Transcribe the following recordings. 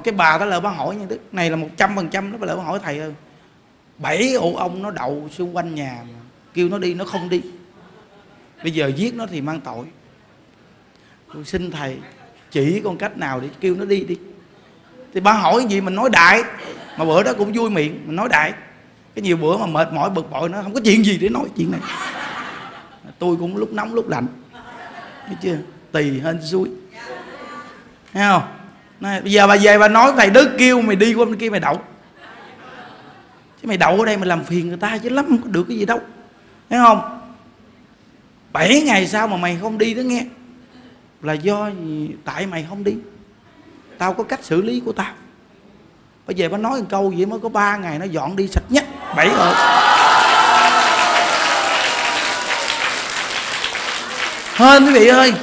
cái bà đó lời bà hỏi như đức này là một trăm phần trăm nó bà lời bà hỏi thầy ơi. Bảy ổ ông nó đậu xung quanh nhà mà, kêu nó đi, nó không đi. Bây giờ giết nó thì mang tội. Tôi xin thầy chỉ con cách nào để kêu nó đi đi. Thì bà hỏi gì mình nói đại, mà bữa đó cũng vui miệng, mình nói đại. Cái nhiều bữa mà mệt mỏi, bực bội nó không có chuyện gì để nói chuyện này. Tôi cũng lúc nóng lúc lạnh thấy chưa? Tùy hên xui. Thấy không? Bây giờ bà về bà nói thầy đức kêu mày đi qua bên kia mày đậu. Chứ mày đậu ở đây mày làm phiền người ta chứ lắm không có được cái gì đâu. Thấy không? Bảy ngày sau mà mày không đi đó nghe, là do tại mày không đi. Tao có cách xử lý của tao. Bây giờ bà nói một câu vậy mới có ba ngày nó dọn đi sạch nhất. Bảy rồi hên quý vị ơi,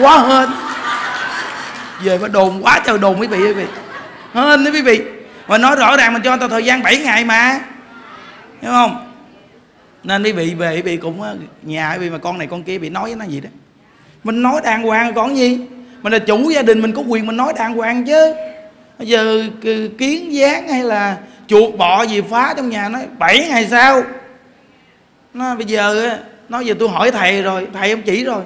quá hên về mà đồn quá trời đồn quý vị quý vị. Hên đấy quý vị. Mà nói rõ ràng mình cho tao thời gian 7 ngày mà. Hiểu không? Nên quý vị về quý vị cũng ờ, nhà quý vị mà con này con kia bị nói với nó gì đó. Mình nói đàng hoàng còn gì? Mình là chủ gia đình, mình có quyền mình nói đàng hoàng chứ. Bây giờ kiến gián hay là chuột bọ gì phá trong nhà nó 7 ngày sau. Nó bây giờ nói giờ tôi hỏi thầy rồi, thầy ông chỉ rồi.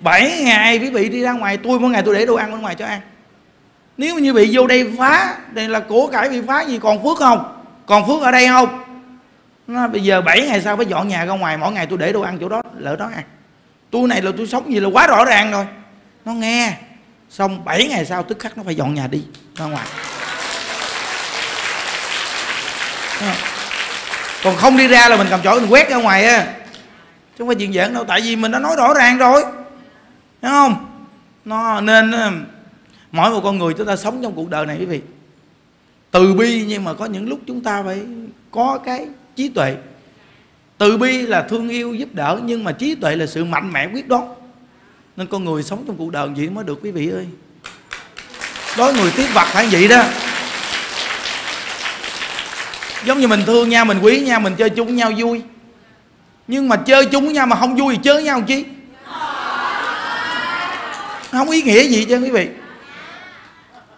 7 ngày quý vị đi ra ngoài, tôi mỗi ngày tôi để đồ ăn bên ngoài cho ăn. Nếu như bị vô đây phá, đây là của cải bị phá gì, còn phước không? Còn phước ở đây không? Nó bây giờ 7 ngày sau phải dọn nhà ra ngoài, mỗi ngày tôi để đồ ăn chỗ đó, lỡ đó ăn. Tôi này là tôi sống gì là quá rõ ràng rồi. Nó nghe, xong 7 ngày sau tức khắc nó phải dọn nhà đi, ra ngoài. Còn không đi ra là mình cầm chổi mình quét ra ngoài á. Chứ không phải chuyện giỡn đâu, tại vì mình đã nói rõ ràng rồi đúng không? Nó nên mỗi một con người chúng ta sống trong cuộc đời này quý vị. Từ bi nhưng mà có những lúc chúng ta phải có cái trí tuệ. Từ bi là thương yêu, giúp đỡ, nhưng mà trí tuệ là sự mạnh mẽ, quyết đoán. Nên con người sống trong cuộc đời gì mới được quý vị ơi. Đối người tiếp vật phải vậy đó. Giống như mình thương nhau, mình quý nhau, mình chơi chung với nhau vui. Nhưng mà chơi chung với nhau mà không vui thì chơi với nhau chi? Không ý nghĩa gì chứ quý vị.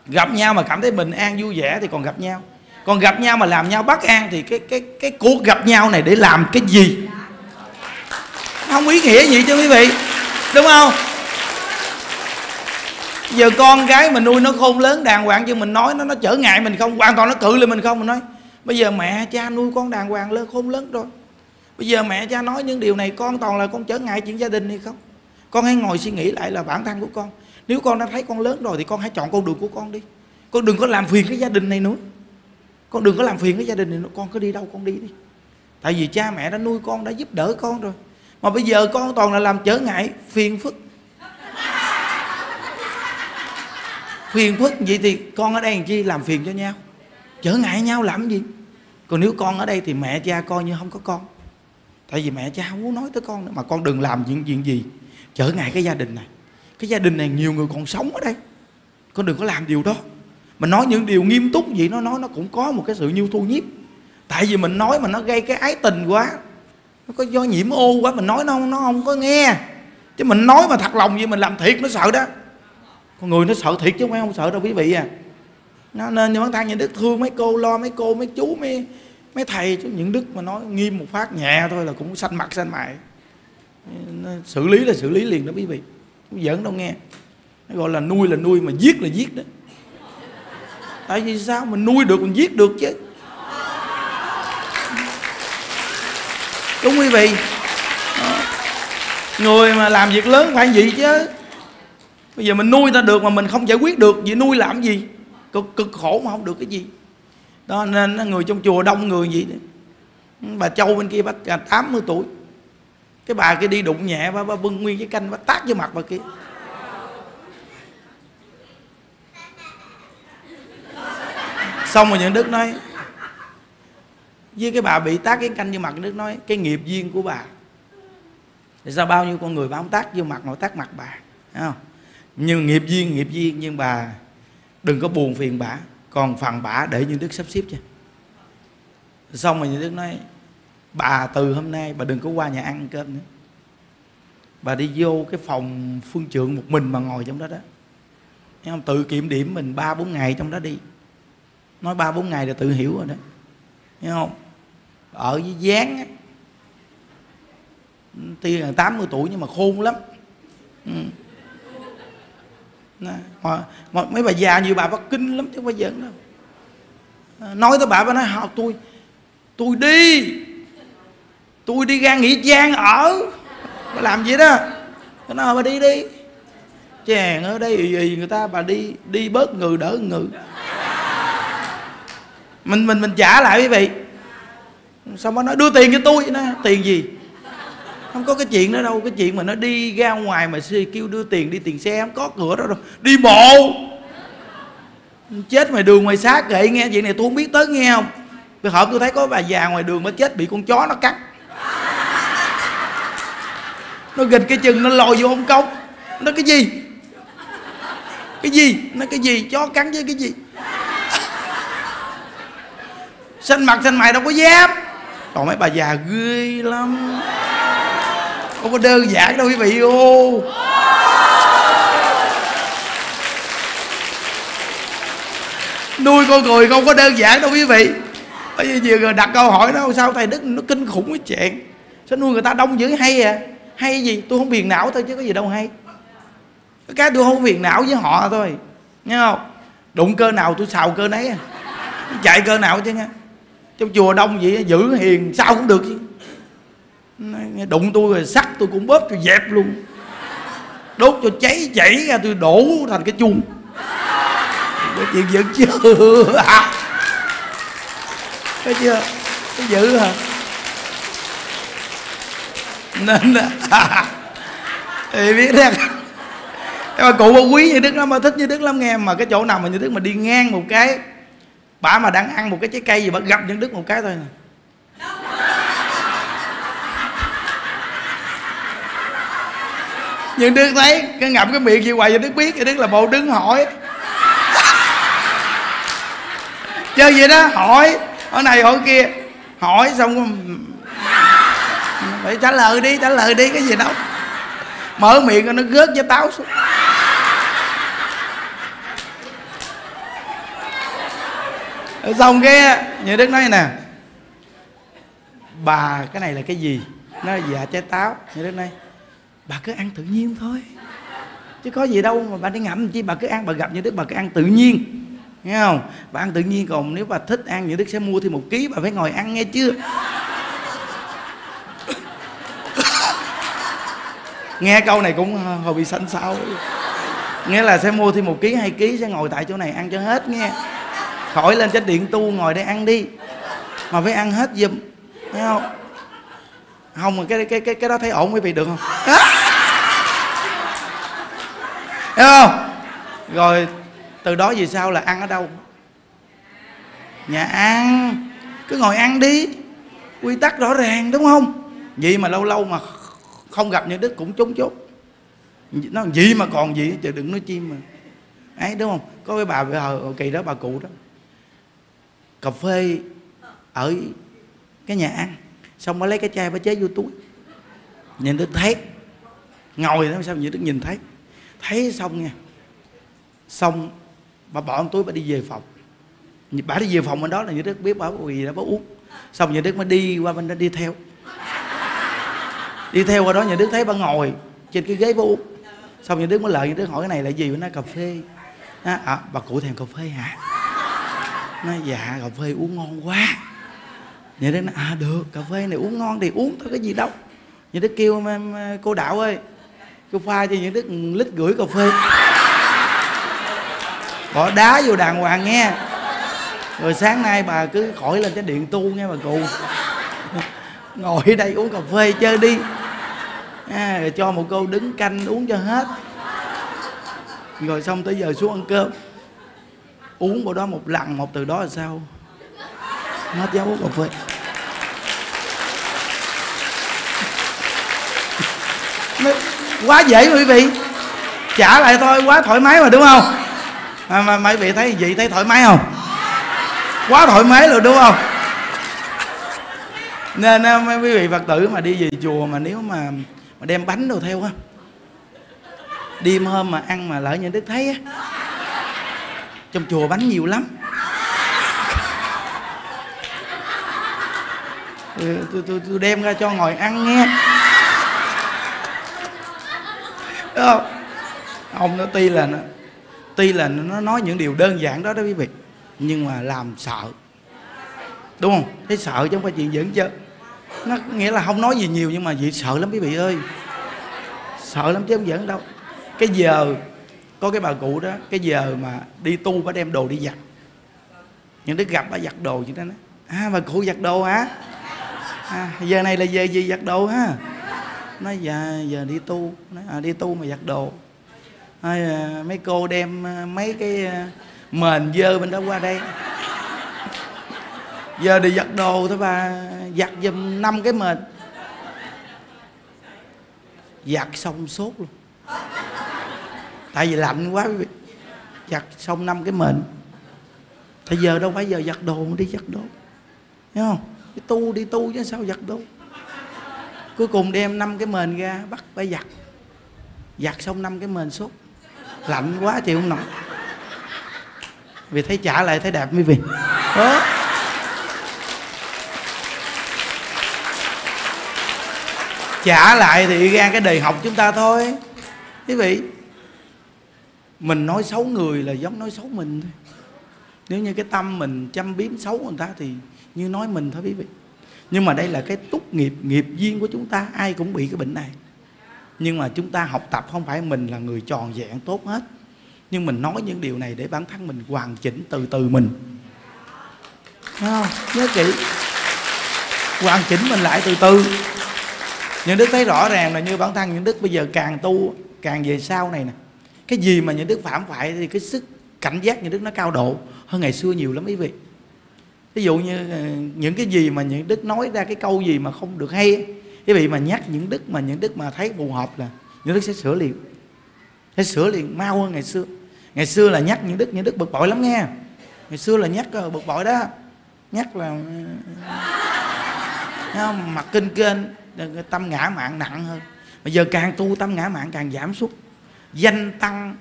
Gặp nhau mà cảm thấy bình an, vui vẻ thì còn gặp nhau. Còn gặp nhau mà làm nhau bất an thì cái cái cái cuộc gặp nhau này để làm cái gì? Không ý nghĩa gì chứ quý vị. Đúng không? Giờ con cái mình nuôi nó khôn lớn, đàng hoàng chứ mình nói nó nó trở ngại mình không, hoàn toàn nó cự lên mình không, mình nói, bây giờ mẹ cha nuôi con đàng hoàng lớn, khôn lớn rồi. Bây giờ mẹ cha nói những điều này, con toàn là con trở ngại chuyện gia đình hay không? Con hãy ngồi suy nghĩ lại là bản thân của con. Nếu con đã thấy con lớn rồi thì con hãy chọn con đường của con đi. Con đừng có làm phiền cái gia đình này nữa. Con đừng có làm phiền cái gia đình này nữa. Con cứ đi đâu con đi đi. Tại vì cha mẹ đã nuôi con, đã giúp đỡ con rồi. Mà bây giờ con toàn là làm trở ngại, phiền phức. Phiền phức vậy thì con ở đây làm chi? Làm phiền cho nhau. Trở ngại nhau làm gì? Còn nếu con ở đây thì mẹ cha coi như không có con. Tại vì mẹ cha không muốn nói tới con nữa. Mà con đừng làm những chuyện gì trở ngại cái gia đình này. Cái gia đình này nhiều người còn sống ở đây. Con đừng có làm điều đó. Mình nói những điều nghiêm túc vậy nó nói nó cũng có một cái sự nhiêu thu nhiếp. Tại vì mình nói mà nó gây cái ái tình quá. Nó có do nhiễm ô quá mình nói nó nó không có nghe. Chứ mình nói mà thật lòng gì mình làm thiệt nó sợ đó. Con người nó sợ thiệt chứ không phải không sợ đâu quý vị à. Nó nên như bản thân nhà đức thương mấy cô, lo mấy cô, mấy chú, mấy mấy thầy, chứ những đức mà nói nghiêm một phát nhẹ thôi là cũng xanh mặt xanh nó xử lý là xử lý liền đó quý vị. Không giỡn đâu nghe. Nó gọi là nuôi là nuôi mà giết là giết đó. Tại vì sao mình nuôi được mình giết được chứ? Đúng quý vị. Người mà làm việc lớn phải gì chứ. Bây giờ mình nuôi ta được mà mình không giải quyết được vậy nuôi làm gì? Cực, cực khổ mà không được cái gì. Đó nên người trong chùa đông người vậy đó. bà châu bên kia bắt à, 80 tuổi cái bà kia đi đụng nhẹ bà, bà bưng nguyên cái canh bà tát vô mặt bà kia. Xong rồi những đức nói với cái bà bị tác cái canh vô mặt đức nói cái nghiệp duyên của bà. Thì sao bao nhiêu con người bà không tác vô mặt mà tác mặt bà Thấy không? Nhưng nghiệp duyên nghiệp duyên nhưng bà đừng có buồn phiền bà còn phần bả để những đức sắp xếp cho xong rồi những đức nói bà từ hôm nay bà đừng có qua nhà ăn cơm nữa. Bà đi vô cái phòng phương trượng một mình mà ngồi trong đó đó. Thấy không? Tự kiểm điểm mình ba bốn ngày trong đó đi. Nói ba bốn ngày là tự hiểu rồi đó. Thấy không? Ở với dáng á. Tuy là 80 tuổi nhưng mà khôn lắm. Ừ. Nè, mà, mà mấy bà già như bà bắt kinh lắm chứ không phải giỡn đâu. Nói tới bà bà nói học tôi tôi đi tôi đi ra nghỉ trang ở. Nó làm gì đó? Nó nói bà đi đi. Chàng ở đây gì người ta bà đi đi bớt người đỡ người mình mình mình trả lại quý vị. Xong nó nói, đưa tiền cho tôi. Nó, tiền gì? Không có cái chuyện đó đâu. Cái chuyện mà nó đi ra ngoài mà kêu đưa tiền, đi tiền xe, không có cửa đó đâu. Đi bộ. Chết ngoài đường ngoài xác kệ nghe. Chuyện này tôi không biết tới nghe không. Cái hộp tôi thấy có bà già ngoài đường mới chết, bị con chó nó cắn nó gịch cái chừng, nó lòi vô hông công nó cái gì? Cái gì? Nó cái gì? Chó cắn với cái gì? Xanh mặt, xanh mày đâu có dám còn mấy bà già ghê lắm. Không có đơn giản đâu quý vị ô. Nuôi con người không có đơn giản đâu quý vị. Bây giờ nhiều người đặt câu hỏi đó, sao thầy đức nó kinh khủng cái chuyện sao nuôi người ta đông dữ hay à? Hay gì? Tôi không phiền não thôi chứ có gì đâu hay. Cái tôi không phiền não với họ thôi, nghe không? Đụng cơ nào tôi xào cơ nấy à. chạy cơ nào chứ nghe. Trong chùa đông vậy giữ hiền sao cũng được chứ. Đụng tôi rồi sắt tôi cũng bóp tôi dẹp luôn. Đốt cho cháy chảy ra tôi đổ thành cái chuông cái chuyện giận à. chưa thấy chưa? Cái dữ hả? Nên thì biết rằng nhưng mà cụ bà quý như đức lắm, mà thích như đức lắm nghe, mà cái chỗ nào mà như đức mà đi ngang một cái, bà mà đang ăn một cái trái cây gì bà gặp những đức một cái thôi. Nè nhưng đức thấy, cái ngậm cái miệng gì hoài cho đức biết thì đức là bộ đứng hỏi. Chơi gì đó, hỏi ở này hỏi kia. Hỏi xong phải trả lời đi, trả lời đi, cái gì đâu mở miệng nó gớt với táo xuống. Xong cái, như đức nói nè. Bà, cái này là cái gì? Nó dạ trái táo, như đức nói. Bà cứ ăn tự nhiên thôi. Chứ có gì đâu mà bà đi ngậm chi, bà cứ ăn, bà gặp như đức, bà cứ ăn tự nhiên. Nghe không? Bà ăn tự nhiên còn nếu bà thích ăn, như đức sẽ mua thêm một ký, bà phải ngồi ăn nghe chưa? Nghe câu này cũng à, hơi bị xanh xao nghĩa là sẽ mua thêm một ký, hai ký, sẽ ngồi tại chỗ này ăn cho hết, nghe. Khỏi lên trên điện tu, ngồi đây ăn đi. Mà phải ăn hết giùm nghe không? Không, mà cái cái cái cái đó thấy ổn quý vị được không? Thấy không? Rồi, từ đó về sau là ăn ở đâu? Nhà ăn. Cứ ngồi ăn đi. Quy tắc rõ ràng, đúng không? Vậy mà lâu lâu mà không gặp như đức cũng trúng chốt. Nó gì mà còn gì chứ, đừng nói chim mà. Ấy, đúng không? Có cái bà hồi kỳ đó bà cụ đó. Cà phê ở cái nhà ăn, xong mới lấy cái chai bà chế vô túi. Nhìn đức thấy. Ngồi đó, sao nhìn đức nhìn thấy? Thấy xong nha. Xong, bà bỏ túi bà đi về phòng. Bà đi về phòng bên đó là như đức biết bà gì đó, bà uống. Xong như đức mới đi qua bên đó đi theo đi theo qua đó nhà đức thấy bà ngồi trên cái ghế bà uống. Xong nhà đức mới lợi nhà đức hỏi cái này là gì? Nó cà phê. À, à, bà cụ thèm cà phê hả? Nói dạ cà phê uống ngon quá. Nhà đức nói à được cà phê này uống ngon thì uống thôi cái gì đâu. Nhà đức kêu cô đạo ơi cô pha cho nhà đức lít gửi cà phê. Bỏ đá vô đàng hoàng nghe. Rồi sáng nay bà cứ khỏi lên cái điện tu nghe bà cụ. Ngồi ở đây uống cà phê chơi đi à, rồi cho một cô đứng canh uống cho hết. Rồi xong tới giờ xuống ăn cơm. Uống bộ đó một lần một từ đó là sao? Hết giáo uống cà phê. Quá dễ quý vị. Trả lại thôi quá thoải mái mà đúng không? Mà mà mấy vị thấy gì thấy thoải mái không? Quá thoải mái rồi đúng không? Nên à, mấy quý vị phật tử mà đi về chùa mà nếu mà mà đem bánh đồ theo á đêm hôm mà ăn mà lỡ như đức thấy á. Trong chùa bánh nhiều lắm. Tôi, tôi, tôi, tôi đem ra cho ngồi ăn nghe. Đúng không? Ông nó tuy là nó tuy là nó nói những điều đơn giản đó đó quý vị nhưng mà làm sợ. Đúng không? Thấy sợ chứ không phải chuyện giỡn chứ nó nghĩa là không nói gì nhiều nhưng mà vậy sợ lắm quý vị ơi. Sợ lắm chứ không giỡn đâu. Cái giờ có cái bà cụ đó cái giờ mà đi tu bà đem đồ đi giặt. Những đứa gặp bà giặt đồ chứ đó nói à bà cụ giặt đồ hả? À, giờ này là về gì giặt đồ ha? Nói dạ giờ đi tu. Nói à, đi tu mà giặt đồ. À, mấy cô đem à, mấy cái à, mền dơ bên đó qua đây giờ đi giặt đồ thôi bà. Giặt giùm năm cái mền. Giặt xong sốt luôn. Tại vì lạnh quá quý vị. Giặt xong năm cái mền. Thì giờ đâu phải giờ giặt đồ mà đi giặt đồ. Thấy không? Đi tu đi tu chứ sao giặt đồ. Cuối cùng đem năm cái mền ra, bắt phải giặt. Giặt xong năm cái mền sốt. Lạnh quá chịu không nổi. Vì thấy trả lại thấy đẹp quý vị. Đó trả lại thì ra cái đề học chúng ta thôi. Quý vị, mình nói xấu người là giống nói xấu mình thôi. Nếu như cái tâm mình chăm biếm xấu người ta thì như nói mình thôi quý vị. Nhưng mà đây là cái túc nghiệp nghiệp duyên của chúng ta, ai cũng bị cái bệnh này. Nhưng mà chúng ta học tập không phải mình là người tròn vẹn tốt hết. Nhưng mình nói những điều này để bản thân mình hoàn chỉnh từ từ mình. Thấy không? nhớ kỹ. Hoàn chỉnh mình lại từ từ những đức thấy rõ ràng là như bản thân những đức bây giờ càng tu, càng về sau này nè. Cái gì mà những đức phạm phải thì cái sức cảnh giác những đức nó cao độ hơn ngày xưa nhiều lắm quý vị. Ví dụ như ờ, những cái gì mà những đức nói ra cái câu gì mà không được hay quý vị mà nhắc những đức mà những đức mà thấy phù hợp là những đức sẽ sửa liền, sẽ sửa liền mau hơn ngày xưa. Ngày xưa là nhắc những đức những đức bực bội lắm nghe. Ngày xưa là nhắc ờ, bực bội đó. Nhắc là ừ, mặt kinh kênh tâm ngã mạng nặng hơn. Bây giờ càng tu tâm ngã mạng càng giảm sút. Danh tăng,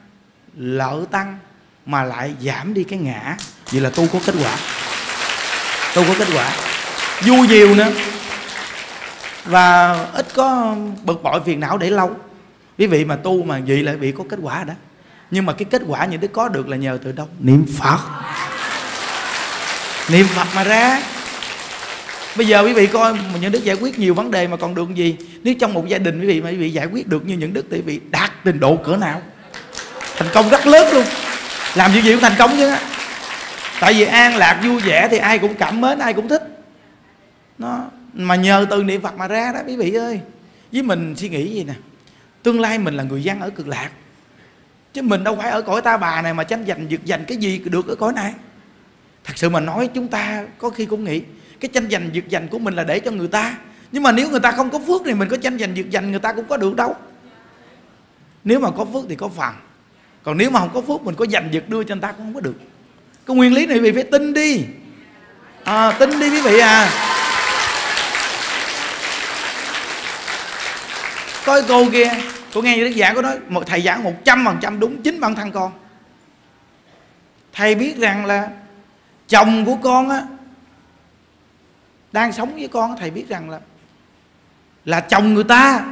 lợi tăng mà lại giảm đi cái ngã. Vậy là tu có kết quả. Tu có kết quả. Vui nhiều nữa. Và ít có bực bội phiền não để lâu. Quý vị mà tu mà vậy là bị có kết quả đó. Nhưng mà cái kết quả những đứa có được là nhờ từ đâu? Niệm phật. Niệm phật mà ra bây giờ quý vị coi mà những đức giải quyết nhiều vấn đề mà còn được gì? Nếu trong một gia đình quý vị mà quý vị giải quyết được như những đức thì quý vị đạt trình độ cỡ nào? Thành công rất lớn luôn. Làm gì gì cũng thành công chứ. Tại vì an lạc, vui vẻ thì ai cũng cảm mến, ai cũng thích. Nó, mà nhờ từ niệm phật mà ra đó quý vị ơi. Với mình suy nghĩ gì nè, tương lai mình là người dân ở cực lạc. Chứ mình đâu phải ở cõi ta bà này mà tranh giành giật giành cái gì được ở cõi này. Thật sự mà nói chúng ta có khi cũng nghĩ cái tranh giành dược giành của mình là để cho người ta. Nhưng mà nếu người ta không có phước thì mình có tranh giành dược giành người ta cũng có được đâu. Nếu mà có phước thì có phần còn nếu mà không có phước mình có giành giật đưa cho người ta cũng không có được. Cái nguyên lý này quý vị phải tin đi. À, tin đi quý vị à. Coi cô kia cô nghe đức giảng có nói một thầy giảng một trăm phần trăm đúng chính bản thân con. Thầy biết rằng là chồng của con á đang sống với con thầy biết rằng là là chồng người ta.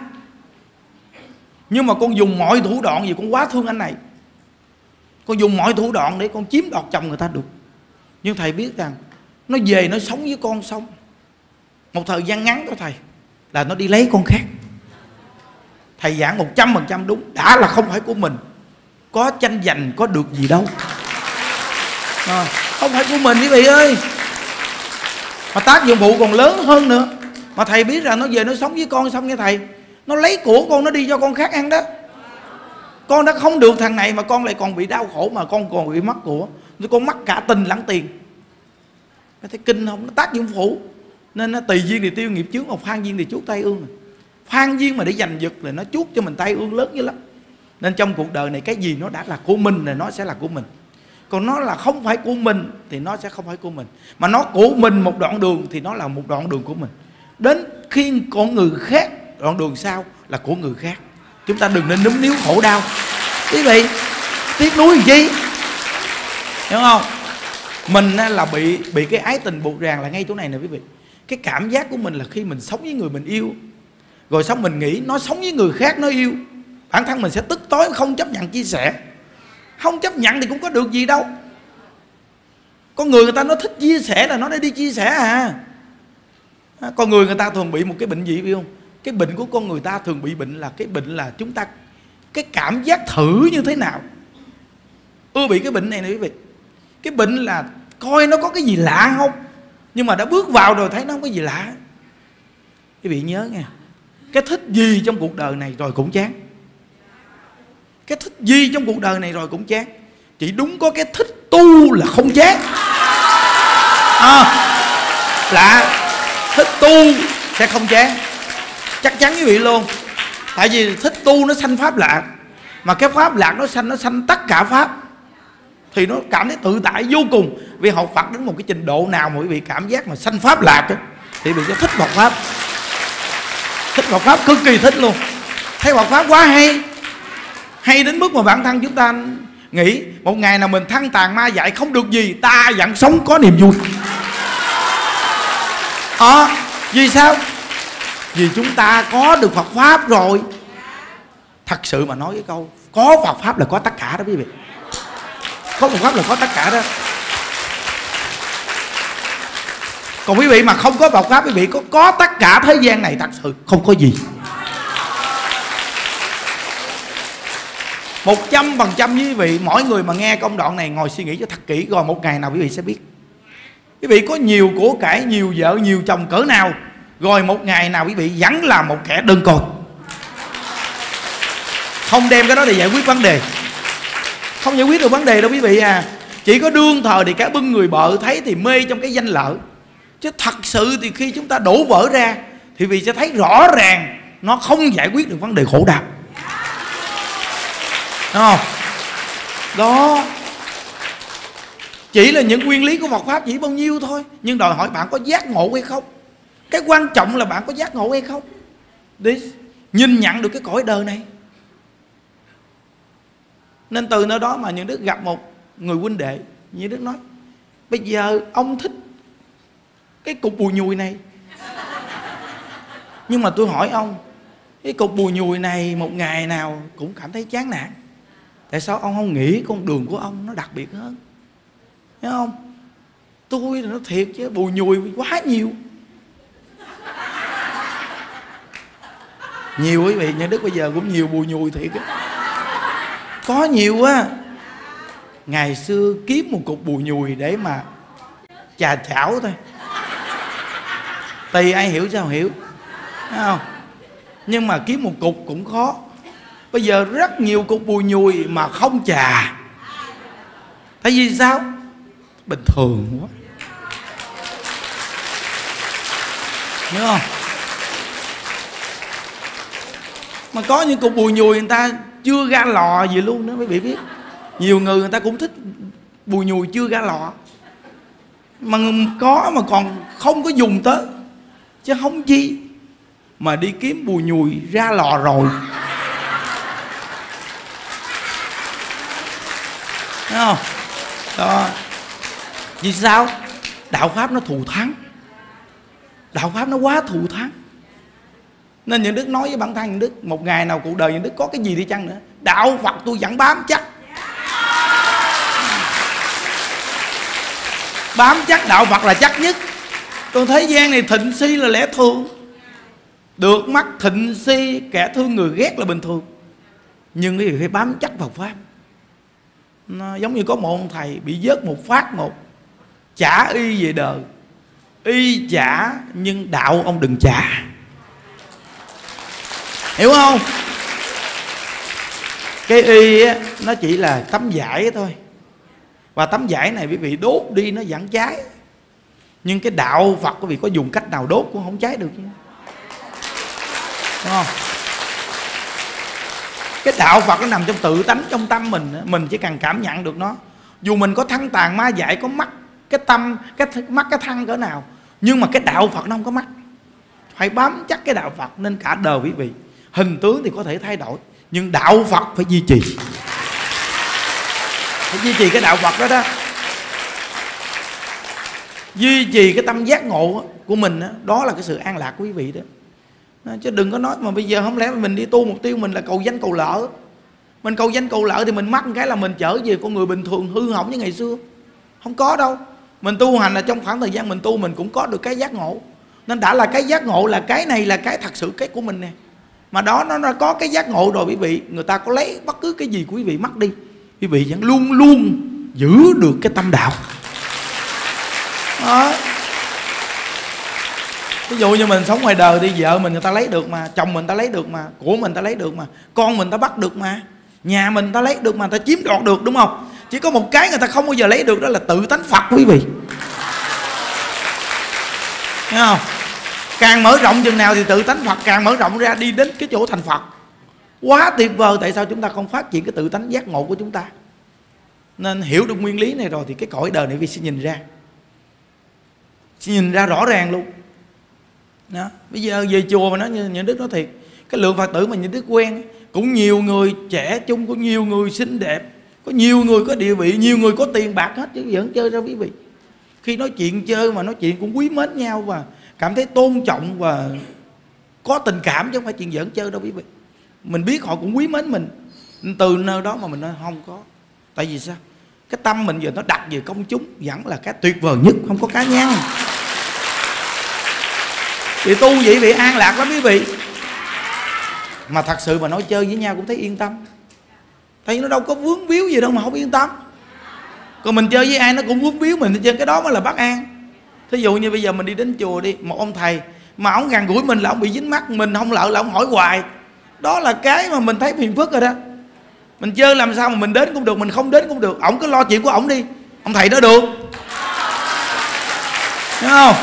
Nhưng mà con dùng mọi thủ đoạn gì con quá thương anh này. Con dùng mọi thủ đoạn để con chiếm đoạt chồng người ta được. Nhưng thầy biết rằng nó về nó sống với con xong một thời gian ngắn thôi thầy là nó đi lấy con khác. Thầy giảng một trăm phần trăm đúng đã là không phải của mình. Có tranh giành có được gì đâu. À, không phải của mình quý vị ơi mà tác dụng phụ còn lớn hơn nữa. Mà thầy biết rằng nó về nó sống với con xong nghe thầy. Nó lấy của con nó đi cho con khác ăn đó. Con đã không được thằng này mà con lại còn bị đau khổ mà con còn bị mất của. Con mất cả tình lẫn tiền. Thấy kinh không? Nó tác dụng phụ nên nó tùy duyên thì tiêu nghiệp chướng một phan duyên thì chuốt tay ương. Phan duyên mà để giành giật là nó chuốt cho mình tay ương lớn dữ lắm. Nên trong cuộc đời này cái gì nó đã là của mình thì nó sẽ là của mình còn nó là không phải của mình thì nó sẽ không phải của mình. Mà nó của mình một đoạn đường thì nó là một đoạn đường của mình. Đến khi con người khác, đoạn đường sau là của người khác. Chúng ta đừng nên núm níu khổ đau. Quý vị, tiếc nuối gì? Hiểu không? Mình là bị bị cái ái tình buộc ràng là ngay chỗ này nè quý vị. Cái cảm giác của mình là khi mình sống với người mình yêu, rồi xong mình nghĩ nó sống với người khác nó yêu, bản thân mình sẽ tức tối không chấp nhận chia sẻ không chấp nhận thì cũng có được gì đâu. Con người người ta nó thích chia sẻ là nó để đi chia sẻ à. à. Con người người ta thường bị một cái bệnh gì, biết không? Cái bệnh của con người ta thường bị bệnh là, cái bệnh là chúng ta, cái cảm giác thử như thế nào? Ưa bị cái bệnh này nè quý vị. Cái bệnh là coi nó có cái gì lạ không? Nhưng mà đã bước vào rồi thấy nó không có gì lạ. Quý vị nhớ nghe. Cái thích gì trong cuộc đời này rồi cũng chán cái thích gì trong cuộc đời này rồi cũng chán. Chỉ đúng có cái thích tu là không chán. À, lạ. Thích tu sẽ không chán. Chắc chắn quý vị luôn. Tại vì thích tu nó sanh pháp lạc mà cái pháp lạc nó sanh nó sanh tất cả pháp. Thì nó cảm thấy tự tại vô cùng. Vì học Phật đến một cái trình độ nào mà quý vị cảm giác mà sanh pháp lạc ấy, thì bị sẽ thích Phật pháp. Thích Phật pháp cực kỳ thích luôn. Thấy Phật pháp quá hay hay đến mức mà bản thân chúng ta nghĩ một ngày nào mình thăng tàn ma dạy không được gì ta vẫn sống có niềm vui. À, vì sao? Vì chúng ta có được Phật pháp rồi. Thật sự mà nói cái câu có Phật pháp là có tất cả đó quý vị. Có Phật pháp là có tất cả đó. Còn quý vị mà không có Phật pháp quý vị có có tất cả thế gian này thật sự không có gì. Một trăm phần trăm quý vị, mỗi người mà nghe công đoạn này ngồi suy nghĩ cho thật kỹ rồi một ngày nào quý vị sẽ biết. Quý vị có nhiều của cải, nhiều vợ, nhiều chồng cỡ nào, rồi một ngày nào quý vị vẫn là một kẻ đơn côi. Không đem cái đó để giải quyết vấn đề. Không giải quyết được vấn đề đâu quý vị à. Chỉ có đương thời thì cả bưng người bợ thấy thì mê trong cái danh lợi. Chứ thật sự thì khi chúng ta đổ vỡ ra thì vì sẽ thấy rõ ràng nó không giải quyết được vấn đề khổ đau. Đúng không? Đó. Chỉ là những nguyên lý của Phật pháp chỉ bao nhiêu thôi. Nhưng đòi hỏi bạn có giác ngộ hay không? Cái quan trọng là bạn có giác ngộ hay không? Để nhìn nhận được cái cõi đời này. Nên từ nơi đó mà những đức gặp một người huynh đệ, như đức nói, bây giờ ông thích cái cục bùi nhùi này. Nhưng mà tôi hỏi ông, cái cục bùi nhùi này một ngày nào cũng cảm thấy chán nản tại sao ông không nghĩ con đường của ông nó đặc biệt hơn? Thấy không? Tôi là nó thiệt chứ, bùi nhùi quá nhiều. Nhiều quý vị, nhà đức bây giờ cũng nhiều bùi nhùi thiệt á. Có nhiều quá ngày xưa kiếm một cục bùi nhùi để mà chà chảo thôi. Tùy ai hiểu sao hiểu. Thấy không? Nhưng mà kiếm một cục cũng khó bây giờ rất nhiều cục bùi nhùi mà không chà tại vì sao? Bình thường quá. Hiểu không? Mà có những cục bùi nhùi người ta chưa ra lò gì luôn đó quý vị biết. Nhiều người người ta cũng thích bùi nhùi chưa ra lò mà có mà còn không có dùng tới. Chứ không chi. Mà đi kiếm bùi nhùi ra lò rồi. Thấy không? Đó. Vì sao? Đạo pháp nó thù thắng. Đạo pháp nó quá thù thắng. Nên những đức nói với bản thân những đức, một ngày nào cuộc đời những đức có cái gì đi chăng nữa, đạo phật tôi vẫn bám chắc. Bám chắc đạo phật là chắc nhất. Còn thế gian này thịnh si là lẽ thường. Được mắt thịnh si, kẻ thương người ghét là bình thường. Nhưng cái gì phải bám chắc vào pháp? Nó giống như có một ông thầy bị vớt một phát một trả y về đời. Y trả nhưng đạo ông đừng trả hiểu không? Cái y á, nó chỉ là tấm vải thôi. Và tấm vải này quý vị đốt đi nó vẫn cháy. Nhưng cái đạo phật quý vị có dùng cách nào đốt cũng không cháy được chứ. Đúng không? Cái đạo phật nó nằm trong tự tánh trong tâm mình mình chỉ cần cảm nhận được nó. Dù mình có thăng tàn ma dại có mắt cái tâm cái mắt cái thân cỡ nào nhưng mà cái đạo phật nó không có mắt. Phải bám chắc cái đạo phật nên cả đời quý vị. Hình tướng thì có thể thay đổi nhưng đạo phật phải duy trì. Phải duy trì cái đạo phật đó đó. Duy trì cái tâm giác ngộ của mình đó, đó là cái sự an lạc của quý vị đó chứ đừng có nói mà bây giờ không lẽ mình đi tu mục tiêu mình là cầu danh cầu lợi mình cầu danh cầu lợi thì mình mắc cái là mình trở về con người bình thường hư hỏng như ngày xưa. Không có đâu. Mình tu hành là trong khoảng thời gian mình tu mình cũng có được cái giác ngộ. Nên đã là cái giác ngộ là cái này là cái thật sự cái của mình nè. Mà đó nó, nó có cái giác ngộ rồi quý vị người ta có lấy bất cứ cái gì quý vị mất đi quý vị vẫn luôn luôn giữ được cái tâm đạo. Đó ví dụ như mình sống ngoài đời thì vợ mình người ta lấy được mà, chồng mình ta lấy được mà, của mình ta lấy được mà, con mình ta bắt được mà, nhà mình ta lấy được mà ta chiếm đoạt được, đúng không? Chỉ có một cái người ta không bao giờ lấy được đó là tự tánh phật quý vị. Nghe không? Càng mở rộng chừng nào thì tự tánh phật, càng mở rộng ra đi đến cái chỗ thành phật. Quá tuyệt vời, tại sao chúng ta không phát triển cái tự tánh giác ngộ của chúng ta? Nên hiểu được nguyên lý này rồi thì cái cõi đời này vi sẽ nhìn ra. Sẽ nhìn ra rõ ràng luôn đó. bây giờ về chùa mà nó như những đức nói thiệt. Cái lượng phật tử mà những đức quen cũng nhiều người trẻ chung có nhiều người xinh đẹp, có nhiều người có địa vị, nhiều người có tiền bạc hết, chứ vẫn chơi ra quý vị. Khi nói chuyện chơi mà nói chuyện cũng quý mến nhau và cảm thấy tôn trọng và có tình cảm chứ không phải chuyện giỡn chơi đâu quý vị. Mình biết họ cũng quý mến mình. Từ nơi đó mà mình nói không có. Tại vì sao? Cái tâm mình giờ nó đặt về công chúng, vẫn là cái tuyệt vời nhất, không có cá nhân thì tu vậy bị an lạc lắm quý vị. Mà thật sự mà nói chơi với nhau cũng thấy yên tâm. Thấy nó đâu có vướng víu gì đâu mà không yên tâm. Còn mình chơi với ai nó cũng vướng víu mình trên cái đó mới là bất an. Thí dụ như bây giờ mình đi đến chùa đi, một ông thầy mà ông gần gũi mình là ông bị dính mắt, mình không lợi là ông hỏi hoài. Đó là cái mà mình thấy phiền phức rồi đó. Mình chơi làm sao mà mình đến cũng được, mình không đến cũng được. Ổng cứ lo chuyện của ổng đi. Ông thầy đó được. Đúng không?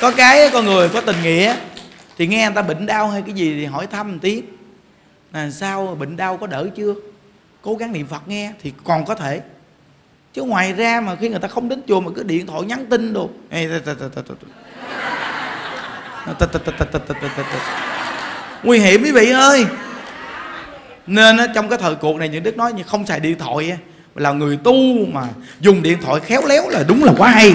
Có cái con người có tình nghĩa thì nghe người ta bệnh đau hay cái gì thì hỏi thăm một tí là sao bệnh đau có đỡ chưa cố gắng niệm phật nghe thì còn có thể chứ ngoài ra mà khi người ta không đến chùa mà cứ điện thoại nhắn tin đồ nguy hiểm quý vị ơi nên trong cái thời cuộc này những đức nói như không xài điện thoại là người tu mà dùng điện thoại khéo léo là đúng là quá hay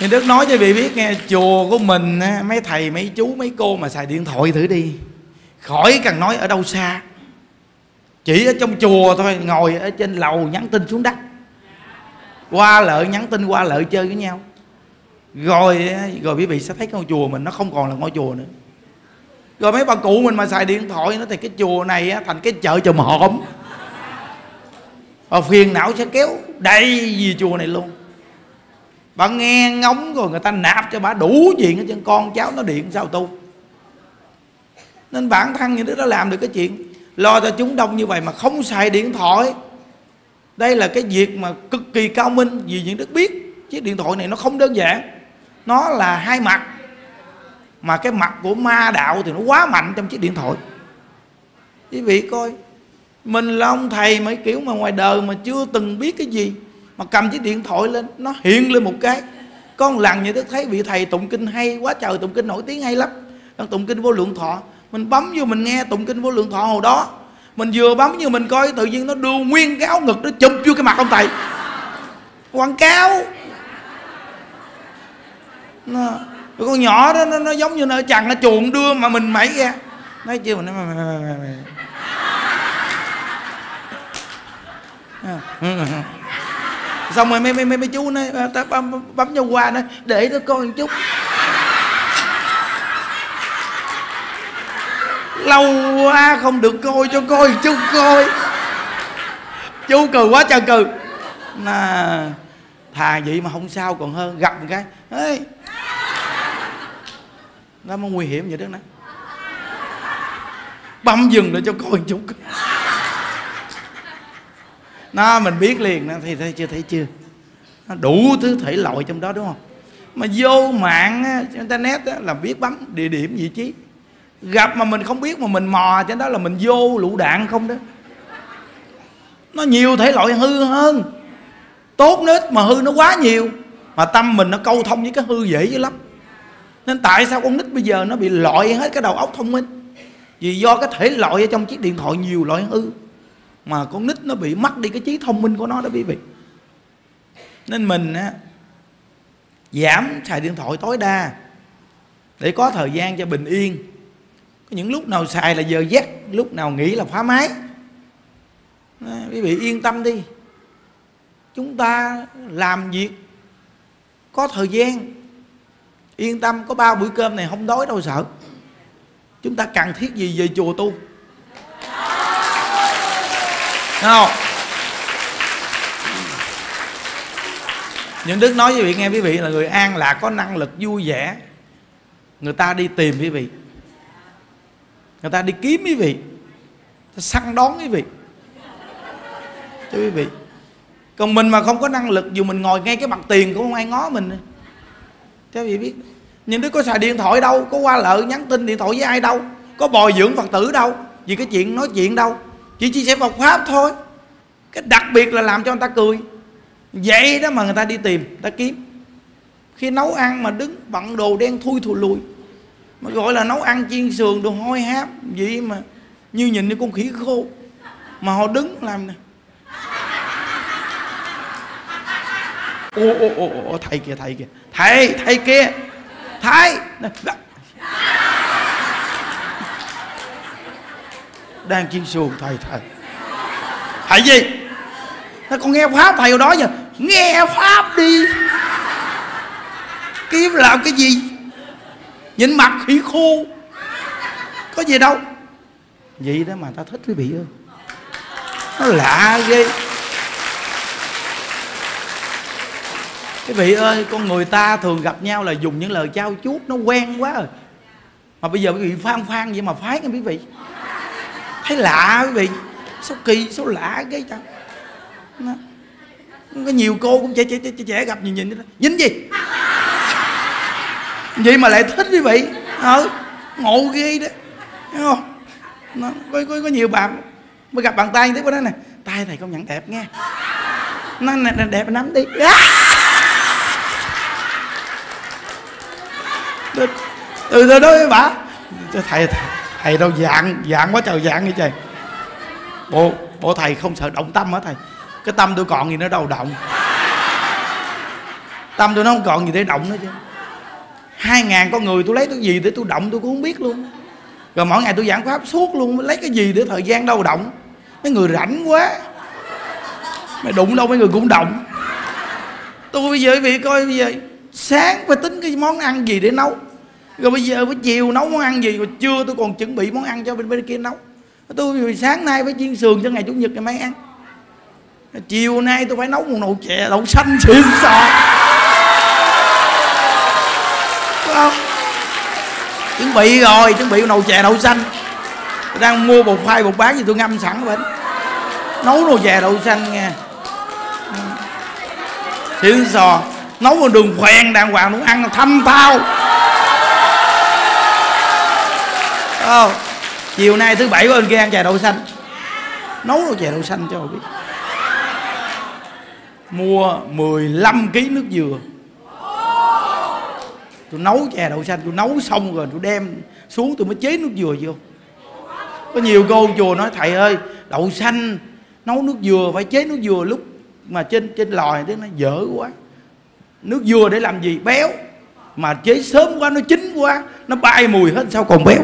nhưng đức nói cho vị biết nghe, chùa của mình mấy thầy, mấy chú, mấy cô mà xài điện thoại thử đi. Khỏi cần nói ở đâu xa. Chỉ ở trong chùa thôi, ngồi ở trên lầu nhắn tin xuống đất. Qua lợi nhắn tin, qua lợi chơi với nhau. Rồi rồi quý vị sẽ thấy ngôi chùa mình nó không còn là ngôi chùa nữa. Rồi mấy bà cụ mình mà xài điện thoại nó thì cái chùa này thành cái chợ chùm hổm. Và phiền não sẽ kéo đầy gì chùa này luôn bà nghe ngóng rồi người ta nạp cho bà đủ chuyện ở trên con cháu nó điện sao tu nên bản thân những đứa đó làm được cái chuyện. Lo cho chúng đông như vậy mà không xài điện thoại. Đây là cái việc mà cực kỳ cao minh vì những đức biết chiếc điện thoại này nó không đơn giản. Nó là hai mặt. Mà cái mặt của ma đạo thì nó quá mạnh trong chiếc điện thoại. Quý vị coi, mình là ông thầy mấy kiểu mà ngoài đời mà chưa từng biết cái gì mà cầm chiếc điện thoại lên nó hiện lên một cái. Có một lần như đức thấy vị thầy tụng kinh hay quá trời tụng kinh nổi tiếng hay lắm. Đang tụng kinh vô lượng thọ. Mình bấm vô mình nghe tụng kinh vô lượng thọ hồi đó. Mình vừa bấm như mình coi tự nhiên nó đưa nguyên cái áo ngực nó chụp vô cái mặt ông thầy. Quảng cáo. Nó, con nhỏ đó nó, nó giống như nó chằn nó chuồn đưa mà mình mẩy ra. Nói chưa mình nói mà, mà, mà, mà xong rồi mấy mấy mấy, mấy chú nói à, ta bấm, bấm vô qua nói để nó coi một chút. Lâu quá không được coi cho coi chú coi. Chú cười quá trời cười. Là thà vậy mà không sao còn hơn gặp một cái ê. Nó mới nguy hiểm vậy đó nè. Bấm dừng để cho coi chút nó mình biết liền nó thì thấy chưa thấy chưa? Nó đủ thứ thể loại trong đó đúng không? Mà vô mạng internet á, là biết bấm địa điểm vị trí. Gặp mà mình không biết mà mình mò trên đó là mình vô lũ đạn không đó. Nó nhiều thể loại hư hơn. Tốt nết mà hư nó quá nhiều. Mà tâm mình nó câu thông với cái hư dễ dữ lắm. Nên tại sao con nít bây giờ nó bị loại hết cái đầu óc thông minh? Vì do cái thể loại ở trong chiếc điện thoại nhiều loại hư mà con nít nó bị mất đi cái trí thông minh của nó đó quý vị. Nên mình á, giảm xài điện thoại tối đa để có thời gian cho bình yên. Có những lúc nào xài là giờ giấc, lúc nào nghỉ là phá máy quý vị yên tâm đi. Chúng ta làm việc có thời gian. Yên tâm, có ba bữa cơm này không đói đâu sợ. Chúng ta cần thiết gì về chùa tu? Không những đức nói với quý vị, nghe quý vị là người an lạc, có năng lực vui vẻ. Người ta đi tìm quý vị. Người ta đi kiếm quý vị. Ta săn đón quý vị. Chứ quý vị, còn mình mà không có năng lực, dù mình ngồi ngay cái mặt tiền cũng không ai ngó mình. Chứ quý vị biết, nhưng đứa có xài điện thoại đâu, có qua lợ nhắn tin điện thoại với ai đâu, có bồi dưỡng phật tử đâu, vì cái chuyện nói chuyện đâu chỉ chia sẻ Phật pháp thôi. Cái đặc biệt là làm cho người ta cười. Vậy đó mà người ta đi tìm, người ta kiếm. Khi nấu ăn mà đứng bận đồ đen thui thù lùi. Mà gọi là nấu ăn chiên sườn đồ hôi hám, vậy mà như nhìn như con khỉ khô. Mà họ đứng làm nè. Ô ô ô ô thầy kìa thầy kìa. Thầy thầy kia thầy đang chiên xuồng thầy thầy. Thầy gì? Nó con nghe pháp, thầy hồi đó giờ nghe pháp đi. Kiếm làm cái gì? Nhìn mặt khỉ khô có gì đâu. Vậy đó mà ta thích quý vị ơi. Nó lạ ghê. Quý vị ơi, con người ta thường gặp nhau là dùng những lời trao chuốt, nó quen quá rồi. Mà bây giờ quý vị phan phan vậy mà phái nghe quý vị thấy lạ quý vị. Sao kỳ sao lạ cái chăng có nhiều cô cũng trẻ trẻ trẻ, trẻ gặp nhìn nhìn nhìn. Gì? Vậy mà lại thích quý vị. Ờ ngộ ghê đó. Thấy không? Nó, có, có, có nhiều bạn mới gặp bàn tay thế đó nè tay thầy công nhận đẹp nghe nó đẹp nắm đi. Từ từ đó với bà thầy, thầy thầy đâu dạng dạng quá trời dạng như trời. Bộ bộ thầy không sợ động tâm hả thầy? Cái tâm tôi còn gì nó đâu động. Tâm tôi nó không còn gì để động nữa chứ. Hai ngàn con người tôi lấy cái gì để tôi động tôi cũng không biết luôn. Rồi mỗi ngày tôi giảng pháp suốt luôn, lấy cái gì để thời gian đâu động. Mấy người rảnh quá. Mày đụng đâu mấy người cũng động. Tôi bây giờ quý vị coi, bây giờ sáng phải tính cái món ăn gì để nấu rồi bây giờ buổi chiều nấu món ăn gì rồi trưa tôi còn chuẩn bị món ăn cho bên bên kia nấu. Tôi sáng nay phải chiên sườn cho ngày chủ nhật ngày mai ăn. Chiều nay tôi phải nấu một nồi chè đậu xanh xịn sò không? Chuẩn bị rồi, chuẩn bị nồi chè đậu xanh. Tôi đang mua bột phai bột bán gì tôi ngâm sẵn bên. Nấu nồi chè đậu xanh nha. Ừ. Xịn sò nấu một đường khoèn đàng hoàng muốn ăn thanh tao không? Chiều nay thứ bảy bên kia ăn chè đậu xanh. Nấu đồ chè đậu xanh cho biết. Mua 15 kg nước dừa. Tôi nấu chè đậu xanh, tôi nấu xong rồi tôi đem xuống tôi mới chế nước dừa vô. Có nhiều cô chùa nói, thầy ơi, đậu xanh, nấu nước dừa, phải chế nước dừa lúc mà trên trên lòi. Thế nó dở quá. Nước dừa để làm gì? Béo. Mà chế sớm quá, nó chín quá, nó bay mùi hết, sao còn béo?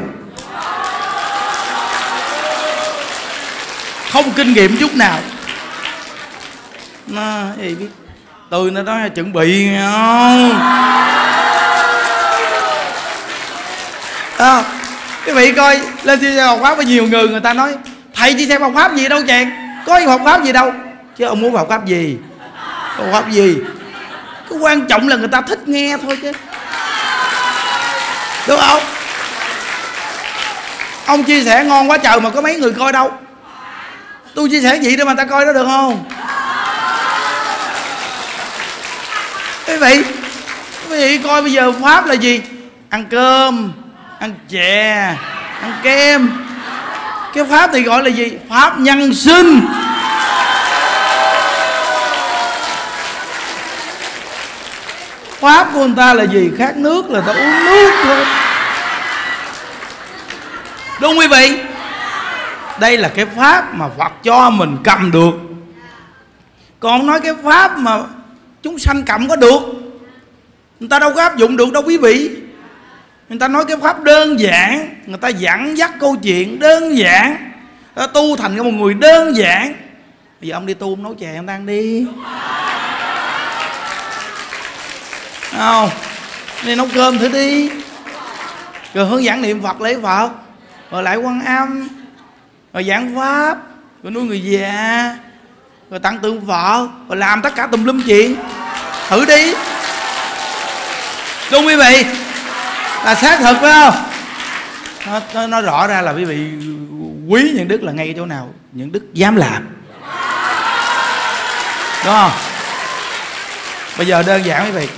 Không kinh nghiệm chút nào. Nó gì biết. Tôi nó nói chuẩn bị không? À, quý vị coi lên chia sẻ học pháp với nhiều người người ta nói thầy chia sẻ học pháp gì đâu chàng? Có học pháp gì đâu? Chứ ông muốn học pháp gì? Học pháp gì? Cái quan trọng là người ta thích nghe thôi chứ. Đúng không? Ông chia sẻ ngon quá trời mà có mấy người coi đâu tôi chia sẻ gì để mà ta coi đó được không? Quý vị quý vị coi bây giờ pháp là gì? Ăn cơm, ăn chè, ăn kem. Cái pháp thì gọi là gì? Pháp nhân sinh. Pháp của người ta là gì? Khát nước là ta uống nước thôi. Đúng quý vị? Đây là cái pháp mà phật cho mình cầm được. Còn nói cái pháp mà chúng sanh cầm có được, người ta đâu có áp dụng được đâu quý vị. Người ta nói cái pháp đơn giản, người ta dẫn dắt câu chuyện đơn giản. Ta tu thành một người đơn giản. Bây giờ ông đi tu ông nấu chè ông đang đi. Không, đi nấu cơm thử đi. Rồi hướng dẫn niệm phật lấy phật. Rồi lại quan âm rồi giảng pháp. Rồi nuôi người già. Rồi tặng tượng vợ, rồi làm tất cả tùm lum chuyện thử đi. Đúng quý vị? Là xác thực phải không? Nó, nó, nó rõ ra là quý vị quý những đức là ngay chỗ nào? Những đức dám làm. Đúng không? Bây giờ đơn giản quý vị.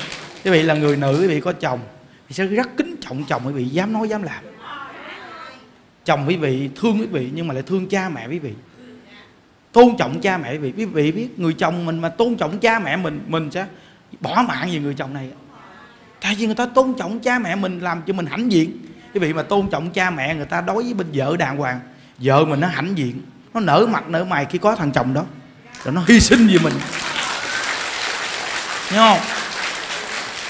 Quý vị là người nữ quý vị có chồng. Thì sẽ rất kính trọng chồng quý vị. Dám nói dám làm chồng quý vị, thương quý vị, nhưng mà lại thương cha mẹ quý vị. Tôn trọng cha mẹ quý vị. Quý vị biết người chồng mình mà tôn trọng cha mẹ mình mình sẽ bỏ mạng về người chồng này. Tại vì người ta tôn trọng cha mẹ mình làm cho mình hãnh diện. Quý vị mà tôn trọng cha mẹ, người ta đối với bên vợ đàng hoàng, vợ mình nó hãnh diện. Nó nở mặt, nở mày khi có thằng chồng đó. Rồi nó hy sinh vì mình. Hiểu không?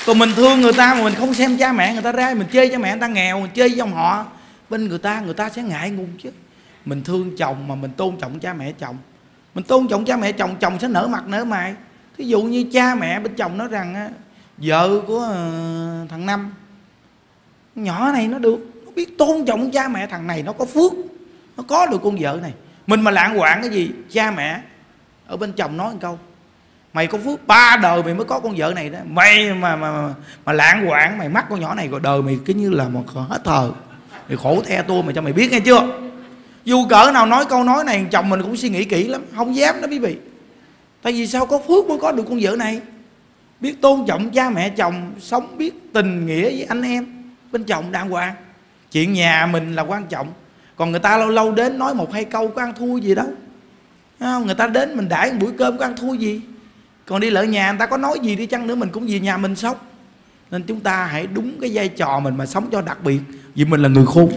Còn mình thương người ta mà mình không xem cha mẹ, người ta ra mình chơi cha mẹ, người ta nghèo, mình chơi với dòng họ bên người ta người ta sẽ ngại ngùng chứ. Mình thương chồng mà mình tôn trọng cha mẹ chồng. Mình tôn trọng cha mẹ chồng chồng sẽ nở mặt nở mày. Thí dụ như cha mẹ bên chồng nói rằng á, vợ của ờ, thằng năm nhỏ này nó được nó biết tôn trọng cha mẹ thằng này nó có phước nó có được con vợ này. Mình mà lạng quạng cái gì cha mẹ ở bên chồng nói một câu mày có phước ba đời mày mới có con vợ này đó. Mày mà mà mà, mà lạng quạng mày mắc con nhỏ này rồi đời mày cứ như là một hết thờ mày khổ the tôi mày cho mày biết nghe chưa? Dù cỡ nào nói câu nói này, chồng mình cũng suy nghĩ kỹ lắm, không dám đó quý vị. Tại vì sao? Có phước mới có được con vợ này. Biết tôn trọng cha mẹ chồng, sống biết tình nghĩa với anh em, bên chồng đàng hoàng. Chuyện nhà mình là quan trọng. Còn người ta lâu lâu đến nói một hai câu có ăn thua gì đâu không? người ta đến mình đãi một buổi cơm có ăn thua gì. Còn đi lỡ nhà người ta có nói gì đi chăng nữa, mình cũng về nhà mình sống nên chúng ta hãy đúng cái vai trò mình mà sống cho đặc biệt vì mình là người khôn.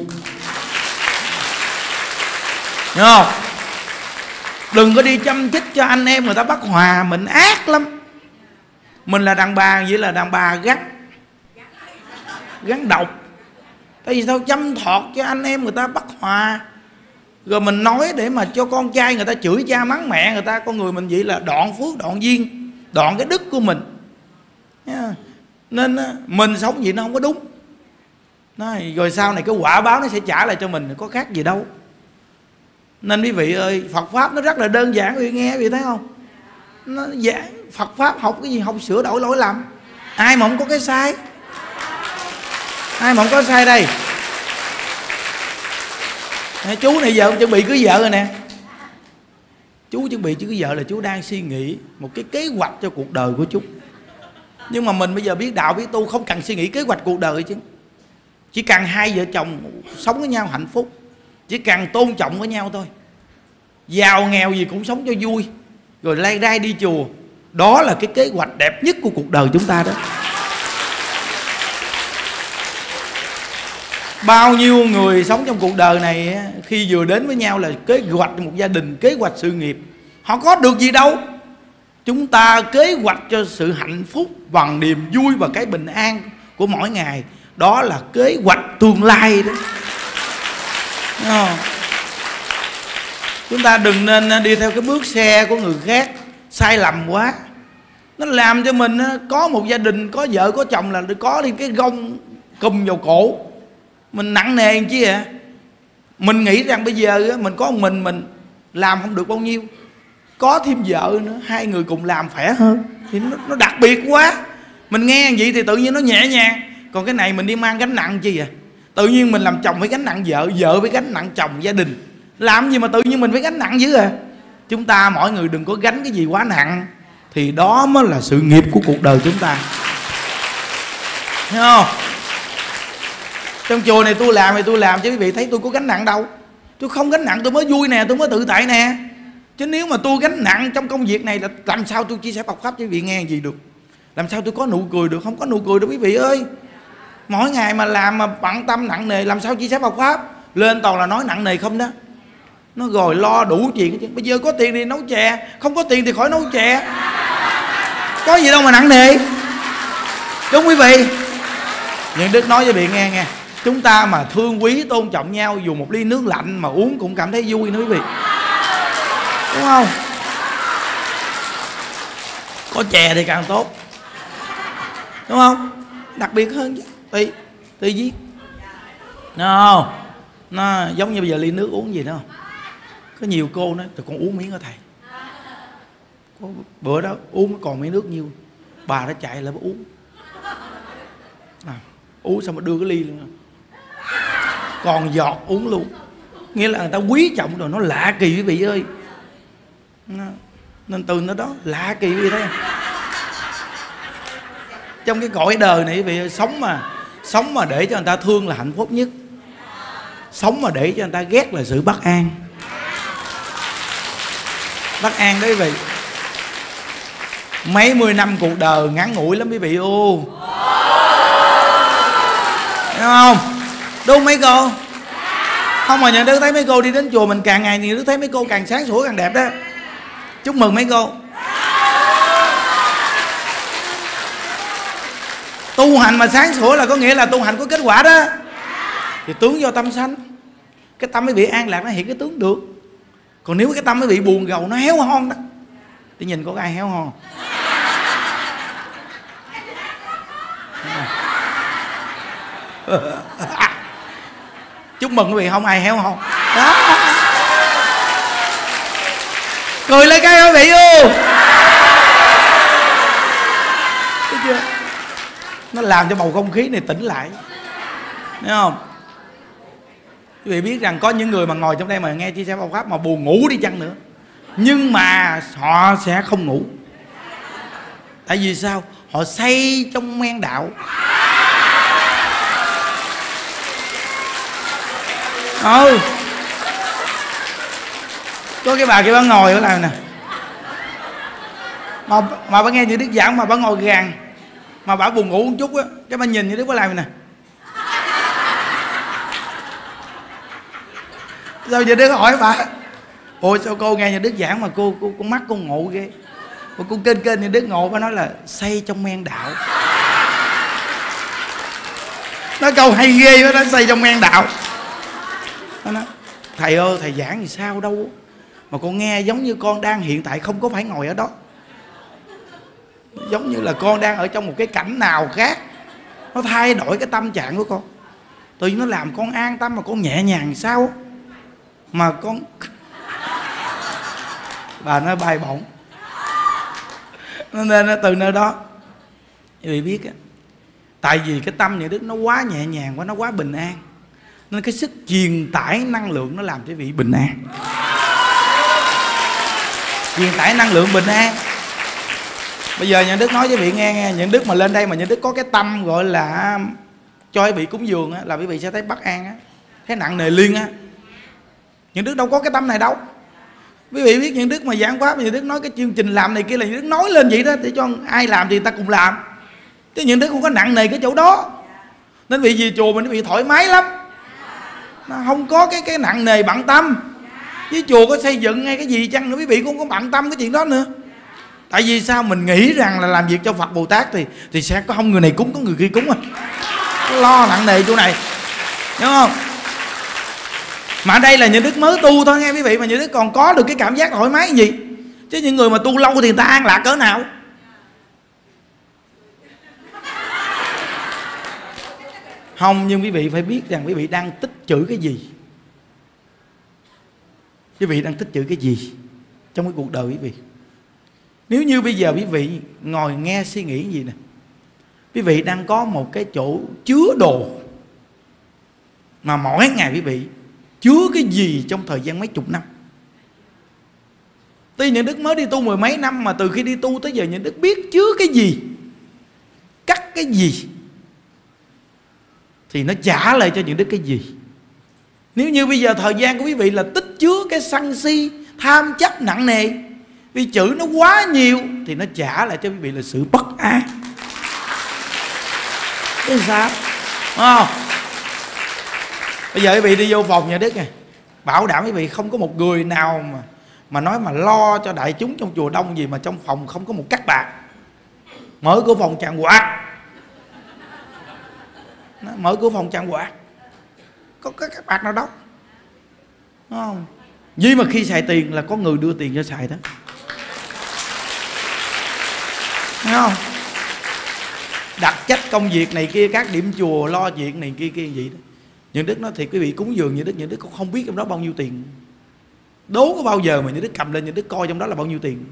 Đúng không? Đừng có đi chăm chích cho anh em người ta bắt hòa mình ác lắm. Mình là đàn bà vậy là đàn bà gắt, gắn độc. Tại vì sao? Chăm thọt cho anh em người ta bắt hòa. Rồi mình nói để mà cho con trai người ta chửi cha mắng mẹ người ta con người mình vậy là đoạn phước đoạn duyên đoạn cái đức của mình nên mình sống gì nó không có đúng. Nói, rồi sau này cái quả báo nó sẽ trả lại cho mình có khác gì đâu. Nên quý vị ơi Phật pháp nó rất là đơn giản quý vị nghe quý vị thấy không? Nó dễ Phật pháp học cái gì? Học sửa đổi lỗi lầm. Ai mà không có cái sai? Ai mà không có sai đây? Chú này giờ chuẩn bị cưới vợ rồi nè. Chú chuẩn bị cưới vợ là chú đang suy nghĩ một cái kế hoạch cho cuộc đời của chú nhưng mà mình bây giờ biết đạo, biết tu, không cần suy nghĩ kế hoạch cuộc đời chứ. Chỉ cần hai vợ chồng sống với nhau hạnh phúc, chỉ cần tôn trọng với nhau thôi. Giàu nghèo gì cũng sống cho vui. Rồi lay rai đi chùa, đó là cái kế hoạch đẹp nhất của cuộc đời chúng ta đó. Bao nhiêu người sống trong cuộc đời này khi vừa đến với nhau là kế hoạch một gia đình, kế hoạch sự nghiệp, họ có được gì đâu chúng ta kế hoạch cho sự hạnh phúc bằng niềm vui và cái bình an của mỗi ngày. Đó là kế hoạch tương lai đó. Chúng ta đừng nên à, đi theo cái bước xe của người khác, sai lầm quá. Nó làm cho mình à, có một gia đình, có vợ, có chồng là có thêm cái gông cùm vào cổ. Mình nặng nề chứ vậy? mình nghĩ rằng bây giờ à, mình có một mình mình làm không được bao nhiêu có thêm vợ nữa hai người cùng làm khỏe hơn. Thì nó, nó đặc biệt quá. Mình nghe vậy thì tự nhiên nó nhẹ nhàng. Còn cái này mình đi mang gánh nặng chi à tự nhiên mình làm chồng phải gánh nặng vợ vợ phải gánh nặng chồng gia đình. Làm gì mà tự nhiên mình phải gánh nặng dữ à? Chúng ta mỗi người đừng có gánh cái gì quá nặng. Thì đó mới là sự nghiệp của cuộc đời chúng ta. Thấy không? Trong chùa này tôi làm thì tôi làm chứ quý vị thấy tôi có gánh nặng đâu. Tôi không gánh nặng tôi mới vui nè tôi mới tự tại nè chứ nếu mà tôi gánh nặng trong công việc này là làm sao tôi chia sẻ bọc pháp cho quý vị nghe gì được? Làm sao tôi có nụ cười được? Không có nụ cười đâu quý vị ơi. Mỗi ngày mà làm mà bận tâm nặng nề, làm sao chia sẻ bọc pháp lên toàn là nói nặng nề không đó. Nó rồi lo đủ chuyện chứ bây giờ có tiền thì nấu chè, không có tiền thì khỏi nấu chè. Có gì đâu mà nặng nề. Đúng quý vị. Những đức nói cho vị nghe nghe, chúng ta mà thương quý, tôn trọng nhau, dù một ly nước lạnh mà uống cũng cảm thấy vui nữa quý vị đúng không? Có chè thì càng tốt. Đúng không? Đặc biệt hơn chứ. Tùy tùy viết nó nó giống như bây giờ ly nước uống gì đó. Không có nhiều cô nói tụi con uống miếng ở thầy. Có bữa đó uống còn miếng nước nhiêu bà đã chạy lại bà uống. À, uống xong mà đưa cái ly luôn còn giọt uống luôn. Nghĩa là người ta quý trọng rồi nó lạ kỳ quý vị ơi nên từ nó đó, lạ kỳ vậy thế trong cái cõi đời này vì vị sống mà sống mà để cho người ta thương là hạnh phúc nhất. Sống mà để cho người ta ghét là sự bất an. Bất an đấy quý vị mấy mươi năm cuộc đời ngắn ngủi lắm quý vị ô. Đúng không? Đúng mấy cô? Không mà nhà đức thấy mấy cô đi đến chùa mình càng ngày thì đức thấy mấy cô càng sáng sủa, càng đẹp đó chúc mừng mấy cô. Tu hành mà sáng sủa là có nghĩa là tu hành có kết quả đó. Thì tướng do tâm sanh. Cái tâm mới bị an lạc, nó hiện cái tướng được. Còn nếu cái tâm mới bị buồn gầu, nó héo hon đó. Để nhìn có ai héo hon? Chúc mừng quý vị, không ai héo hon. Đó cười lên cái không bị u. Thấy chưa? Nó làm cho bầu không khí này tỉnh lại. Thấy không? Quý vị biết rằng có những người mà ngồi trong đây mà nghe chia sẻ bao pháp mà buồn ngủ đi chăng nữa. Nhưng mà họ sẽ không ngủ. Tại vì sao? Họ say trong men đạo. Ừ có cái bà kia bà ngồi ở này nè. Mà mà bà nghe như đức giảng mà bà ngồi gàn mà bà buồn ngủ một chút á, cái bà nhìn như đức bà làm nè. Sao giờ đức hỏi bà? Ôi, sao cô nghe như đức giảng mà cô cô, con mắt con ngộ ghê. Mà cô kênh kênh như đức ngộ, bà nói là say trong men đạo. Nó câu hay ghê đó nó say trong men đạo. Nó nói, thầy ơi, thầy giảng thì sao đâu? Mà con nghe giống như con đang hiện tại không có phải ngồi ở đó. Giống như là con đang ở trong một cái cảnh nào khác. Nó thay đổi cái tâm trạng của con. Tự nhiên nó làm con an tâm mà con nhẹ nhàng sao? Mà con bà nó bay bổng. Nên nó từ nơi đó. Quý vị biết á, tại vì cái tâm niệm đức nó quá nhẹ nhàng quá, nó quá bình an. Nên cái sức truyền tải năng lượng nó làm cho vị bình an truyền tải năng lượng bình an. Bây giờ nhận đức nói với vị nghe nghe nhận đức mà lên đây mà nhận đức có cái tâm gọi là cho quý vị cúng dường á, là quý vị sẽ thấy bất an á thấy nặng nề liên á. Nhận đức đâu có cái tâm này đâu. Quý vị biết nhận đức mà giảng pháp nhận đức nói cái chương trình làm này kia là nhận đức nói lên vậy đó để cho ai làm thì ta cùng làm. Chứ nhận đức không có nặng nề cái chỗ đó. Nên vì về chùa mình bị thoải mái lắm. Nó không có cái cái nặng nề bận tâm với chùa có xây dựng hay cái gì chăng nữa, quý vị cũng không có bận tâm cái chuyện đó nữa. Tại vì sao? Mình nghĩ rằng là làm việc cho phật bồ tát thì thì sẽ có không người này cúng, có người kia cúng à. Lo nặng nề chỗ này, đúng không? Mà đây là những đức mới tu thôi nghe quý vị, mà những đức còn có được cái cảm giác thoải mái gì? Chứ những người mà tu lâu thì người ta an lạc cỡ nào? Không, nhưng quý vị phải biết rằng quý vị đang tích trữ cái gì? Quý vị đang tích trữ cái gì trong cái cuộc đời quý vị? Nếu như bây giờ quý vị ngồi nghe suy nghĩ gì nè, quý vị đang có một cái chỗ chứa đồ mà mỗi ngày quý vị chứa cái gì trong thời gian mấy chục năm? Tuy những đức mới đi tu mười mấy năm Mà từ khi đi tu tới giờ những đức biết chứa cái gì, Cắt cái gì, Thì nó trả lại cho những đức cái gì? Nếu như bây giờ thời gian của quý vị là tích chứa cái sân si, Tham chấp nặng nề, Vì chữ nó quá nhiều Thì nó trả lại cho quý vị là sự bất an. Thế sao? Không? Bây giờ quý vị đi vô phòng nhà Đức này, bảo đảm quý vị không có một người nào mà mà nói mà lo cho đại chúng trong chùa đông gì mà trong phòng không có một cắt bạc mở cửa phòng chàng quạt mở cửa phòng chàng quạt có cái cắt bạc nào đâu. Đúng không? Vì mà khi xài tiền là có người đưa tiền cho xài đó. Thấy không? Đặt trách công việc này kia các điểm chùa lo chuyện này kia kia gì đó. Những đức nói thiệt quý vị cúng dường những đức những đức cũng không biết trong đó bao nhiêu tiền. Đố có bao giờ mà những đức cầm lên những đức coi trong đó là bao nhiêu tiền?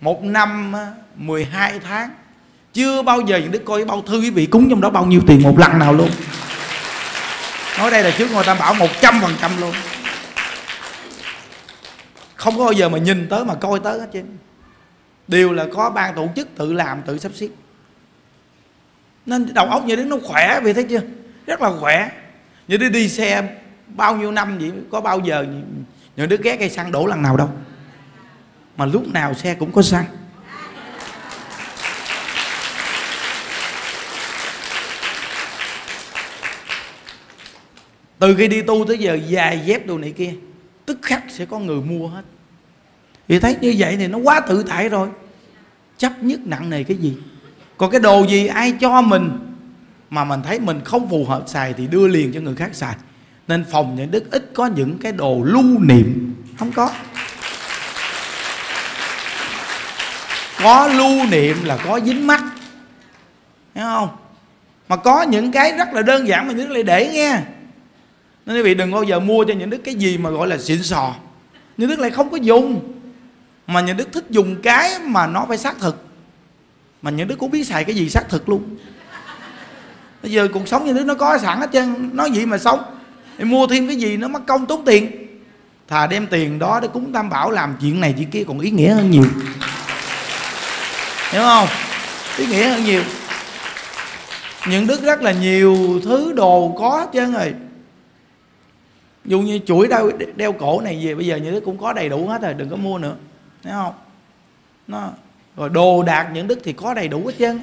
Một năm 12 tháng chưa bao giờ những đức coi bao thư quý vị cúng trong đó bao nhiêu tiền một lần nào luôn nói đây là trước ngôi tam bảo một trăm phần trăm luôn. Không có bao giờ mà nhìn tới mà coi tới hết trơn đều là có ban tổ chức tự làm, tự sắp xếp. Nên đầu óc như thế nó khỏe vì thấy chưa? Rất là khỏe. Như đứa đi xe bao nhiêu năm vậy, có bao giờ những đứa ghé cây xăng đổ lần nào đâu. Mà lúc nào xe cũng có xăng. Từ khi đi tu tới giờ, dài dép đồ này kia, tức khắc sẽ có người mua hết. Vì thấy như vậy thì nó quá tự tại rồi. Chấp nhất nặng nề cái gì? Còn cái đồ gì ai cho mình mà mình thấy mình không phù hợp xài thì đưa liền cho người khác xài. Nên phòng những đức ít có những cái đồ lưu niệm. Không có. Có lưu niệm là có dính mắt. Thấy không? Mà có những cái rất là đơn giản mà những đức lại để nghe nên quý vị đừng bao giờ mua cho những đức cái gì mà gọi là xịn sò. Những đức lại không có dùng, mà những đức thích dùng cái mà nó phải xác thực. Mà những đức cũng biết xài cái gì xác thực luôn. Bây giờ cuộc sống như đức nó có sẵn hết trơn nói gì mà sống. Thì mua thêm cái gì nó mất công tốn tiền. Thà đem tiền đó để cúng tam bảo làm chuyện này chuyện kia còn ý nghĩa hơn nhiều. Hiểu không? Ý nghĩa hơn nhiều. Những đức rất là nhiều thứ đồ có hết trơn rồi dù như chuỗi đeo, đeo cổ này về bây giờ những thế cũng có đầy đủ hết rồi đừng có mua nữa. Thấy không? Nó rồi đồ đạc những đức thì có đầy đủ hết trơn.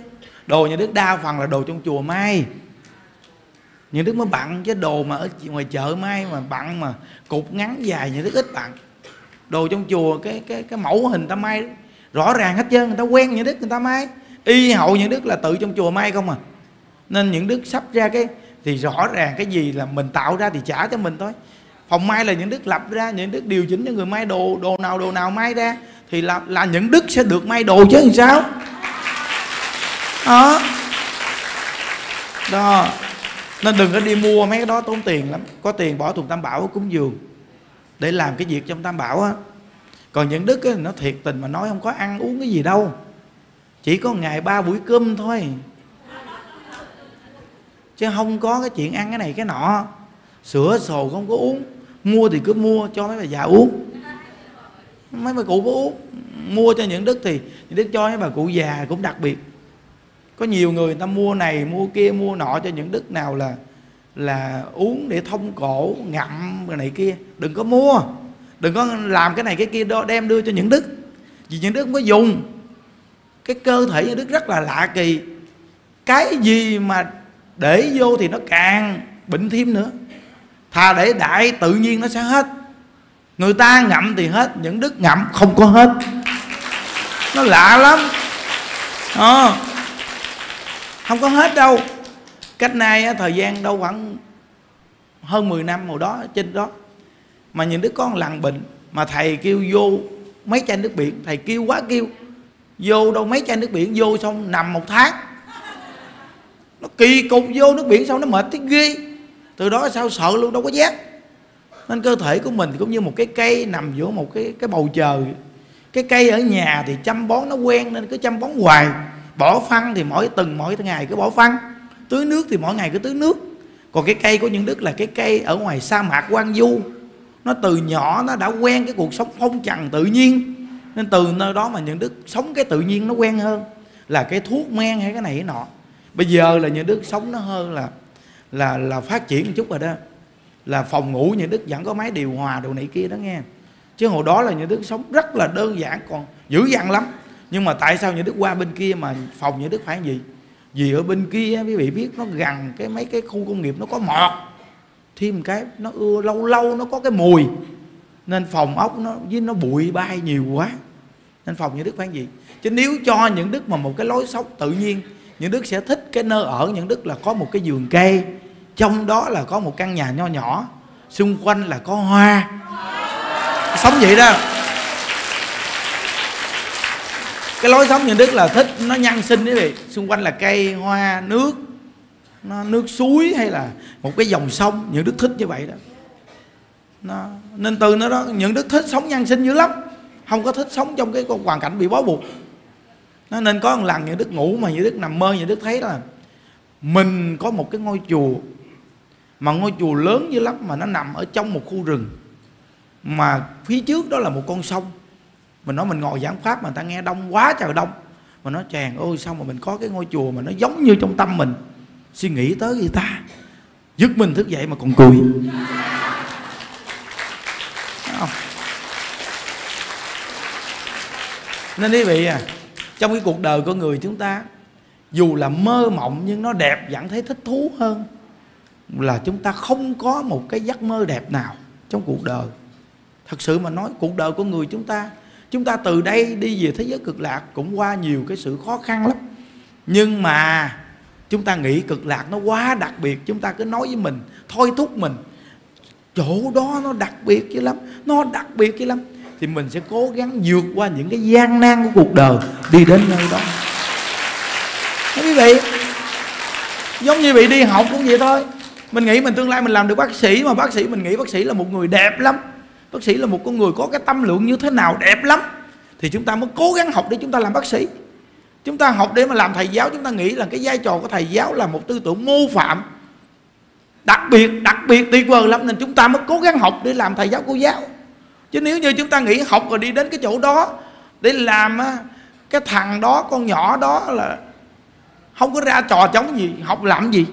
Đồ những đức đa phần là đồ trong chùa may, những đức mới bận chứ đồ mà ở ngoài chợ may mà bận mà cục ngắn dài những đức ít bận đồ trong chùa cái cái cái mẫu hình ta may rõ ràng hết trơn người ta quen những đức người ta may. Y hậu những đức là tự trong chùa may không à. Nên những đức sắp ra cái thì rõ ràng cái gì là mình tạo ra thì trả cho mình thôi. Phòng mai là những đức lập ra những đức điều chỉnh cho người mai đồ đồ nào đồ nào mai ra thì là là những đức sẽ được may đồ chứ làm sao? Đó. Đó. Nên đừng có đi mua mấy cái đó tốn tiền lắm. Có tiền bỏ thùng tam bảo cúng dường để làm cái việc trong tam bảo á. Còn những đức á, nó thiệt tình mà nói không có ăn uống cái gì đâu. Chỉ có ngày ba buổi cơm thôi chứ không có cái chuyện ăn cái này cái nọ. Sữa sồ không có uống. Mua thì cứ mua cho mấy bà già uống. Mấy bà cụ có uống. Mua cho những đức thì những đức cho mấy bà cụ già cũng đặc biệt. Có nhiều người, người ta mua này mua kia mua nọ cho những đức nào là là uống để thông cổ ngậm cái này kia. Đừng có mua. Đừng có làm cái này cái kia đó đem đưa cho những đức. Vì những đức không có dùng. Cái cơ thể những đức rất là lạ kỳ. Cái gì mà để vô thì nó càng bệnh thêm nữa. Thà để đại tự nhiên nó sẽ hết. Người ta ngậm thì hết những đức ngậm không có hết. Nó lạ lắm. À, không có hết đâu. Cách nay thời gian đâu khoảng hơn 10 năm hồi đó trên đó. Mà những đứa con lằn bệnh mà thầy kêu vô mấy chai nước biển thầy kêu quá kêu. Vô đâu mấy chai nước biển vô xong nằm một tháng nó kỳ cục vô nước biển xong nó mệt thấy ghê. Từ đó sao sợ luôn, đâu có giác. Nên cơ thể của mình cũng như một cái cây nằm giữa một cái cái bầu trời. Cái cây ở nhà thì chăm bón nó quen nên cứ chăm bón hoài. Bỏ phân thì mỗi từng mỗi ngày cứ bỏ phân tưới nước thì mỗi ngày cứ tưới nước. Còn cái cây của những đức là cái cây ở ngoài sa mạc quang du. Nó từ nhỏ nó đã quen cái cuộc sống phong trần tự nhiên. Nên từ nơi đó mà những đức sống cái tự nhiên nó quen hơn. Là cái thuốc men hay cái này cái nọ bây giờ là những đức sống nó hơn là là là phát triển một chút rồi đó. Là phòng ngủ những đức vẫn có máy điều hòa đồ này kia đó nghe. Chứ hồi đó là những đức sống rất là đơn giản, còn dữ dằn lắm. Nhưng mà tại sao những đức qua bên kia mà phòng những đức phải gì? Vì ở bên kia, quý vị biết, nó gần cái mấy cái khu công nghiệp nó có mọt. Thêm cái nó ưa, lâu lâu nó có cái mùi. Nên phòng ốc nó, với nó bụi bay nhiều quá. Nên phòng những đức phải gì? Chứ nếu cho những đức mà một cái lối sống tự nhiên những đức sẽ thích cái nơi ở những đức là có một cái vườn cây. Trong đó là có một căn nhà nho nhỏ. Xung quanh là có hoa. Sống vậy đó. Cái lối sống những đức là thích nó nhân sinh quý vị. Xung quanh là cây hoa nước. Nó nước suối hay là một cái dòng sông. Những đức thích như vậy đó. Nó, nên từ nó đó những đức thích sống nhân sinh dữ lắm. Không có thích sống trong cái hoàn cảnh bị bó buộc nó nên có một lần những đức ngủ mà những đức nằm mơ những đức thấy là mình có một cái ngôi chùa, mà ngôi chùa lớn dữ lắm mà nó nằm ở trong một khu rừng. Mà phía trước đó là một con sông. Mình nói mình ngồi giảng pháp mà người ta nghe đông quá trời đông. Mà nói, chàng ôi sao mà mình có cái ngôi chùa mà nó giống như trong tâm mình? Suy nghĩ tới người ta dứt mình thức dậy mà còn cười. Không? nên quý vị à trong cái cuộc đời của người chúng ta, dù là mơ mộng nhưng nó đẹp vẫn thấy thích thú hơn, là chúng ta không có một cái giấc mơ đẹp nào trong cuộc đời. Thật sự mà nói, cuộc đời của người chúng ta chúng ta từ đây đi về thế giới cực lạc cũng qua nhiều cái sự khó khăn lắm. Nhưng mà chúng ta nghĩ cực lạc nó quá đặc biệt, chúng ta cứ nói với mình, thôi thúc mình, chỗ đó nó đặc biệt chứ lắm, nó đặc biệt chứ lắm thì mình sẽ cố gắng vượt qua những cái gian nan của cuộc đời đi đến nơi đó. Thế quý vị, giống như bị đi học cũng vậy thôi. Mình nghĩ mình tương lai mình làm được bác sĩ mà bác sĩ mình nghĩ bác sĩ là một người đẹp lắm. Bác sĩ là một con người có cái tâm lượng như thế nào đẹp lắm. Thì chúng ta mới cố gắng học để chúng ta làm bác sĩ. Chúng ta học để mà làm thầy giáo, chúng ta nghĩ là cái vai trò của thầy giáo là một tư tưởng mô phạm, đặc biệt đặc biệt tuyệt vời lắm. Nên chúng ta mới cố gắng học để làm thầy giáo cô giáo chứ nếu như chúng ta nghĩ học rồi đi đến cái chỗ đó để làm cái thằng đó, con nhỏ đó là không có ra trò chống gì, học làm gì,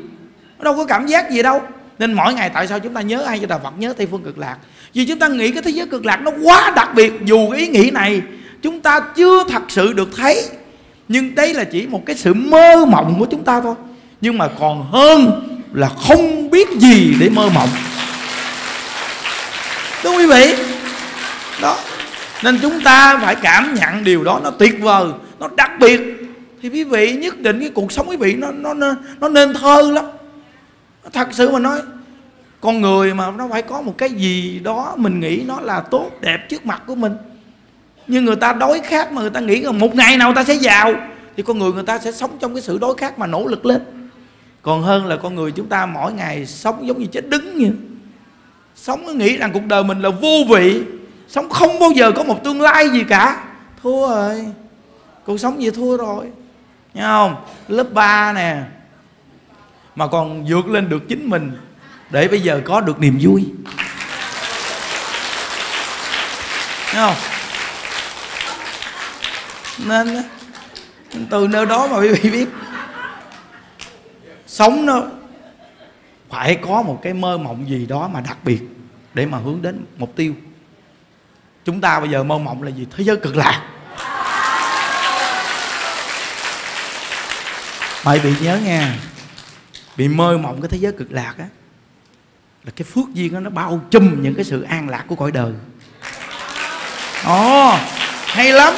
nó đâu có cảm giác gì đâu. Nên mỗi ngày tại sao chúng ta nhớ ai cho đạo Phật nhớ Tây Phương Cực Lạc? Vì chúng ta nghĩ cái thế giới cực lạc nó quá đặc biệt, Dù cái ý nghĩ này chúng ta chưa thật sự được thấy. Nhưng đây là chỉ một cái sự mơ mộng của chúng ta thôi. Nhưng mà còn hơn là không biết gì để mơ mộng. Đúng quý vị đó. Nên chúng ta phải cảm nhận điều đó nó tuyệt vời Nó đặc biệt. Thì quý vị nhất định cái cuộc sống quý vị nó, nó, nó nên thơ lắm. Thật sự mà nói con người mà nó phải có một cái gì đó mình nghĩ nó là tốt đẹp trước mặt của mình. Nhưng người ta đói khát mà người ta nghĩ rằng một ngày nào ta sẽ giàu thì con người người ta sẽ sống trong cái sự đói khát mà nỗ lực lên. Còn hơn là con người chúng ta mỗi ngày sống giống như chết đứng như sống nghĩ rằng cuộc đời mình là vô vị sống không bao giờ có một tương lai gì cả. Thua rồi. Cuộc sống gì thua rồi? Nghe không? Lớp 3 nè. Mà còn vượt lên được chính mình. Để bây giờ có được niềm vui. Nghe không? Nên từ nơi đó mà quý vị biết. Sống nó phải có một cái mơ mộng gì đó mà đặc biệt để mà hướng đến mục tiêu chúng ta bây giờ mơ mộng là gì? Thế giới cực lạc. Mày bị nhớ nghe bị mơ mộng cái thế giới cực lạc á là cái phước duyên đó nó bao trùm những cái sự an lạc của cõi đời. Ồ oh, hay lắm.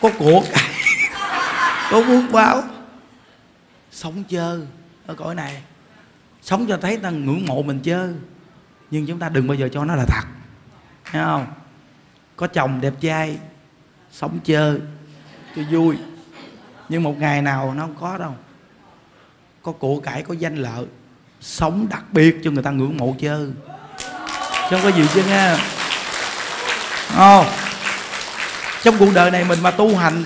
Có cuộc. Có phước báo. Sống chơi ở cõi này. Sống cho thấy ta ngưỡng mộ mình chơi nhưng chúng ta đừng bao giờ cho nó là thật. Thấy không? Có chồng đẹp trai, sống chơi, cho vui. Nhưng một ngày nào nó không có đâu. Có của cải, có danh lợi. Sống đặc biệt cho người ta ngưỡng mộ chơi. Chứ không có gì chứ nha oh. trong cuộc đời này mình mà tu hành,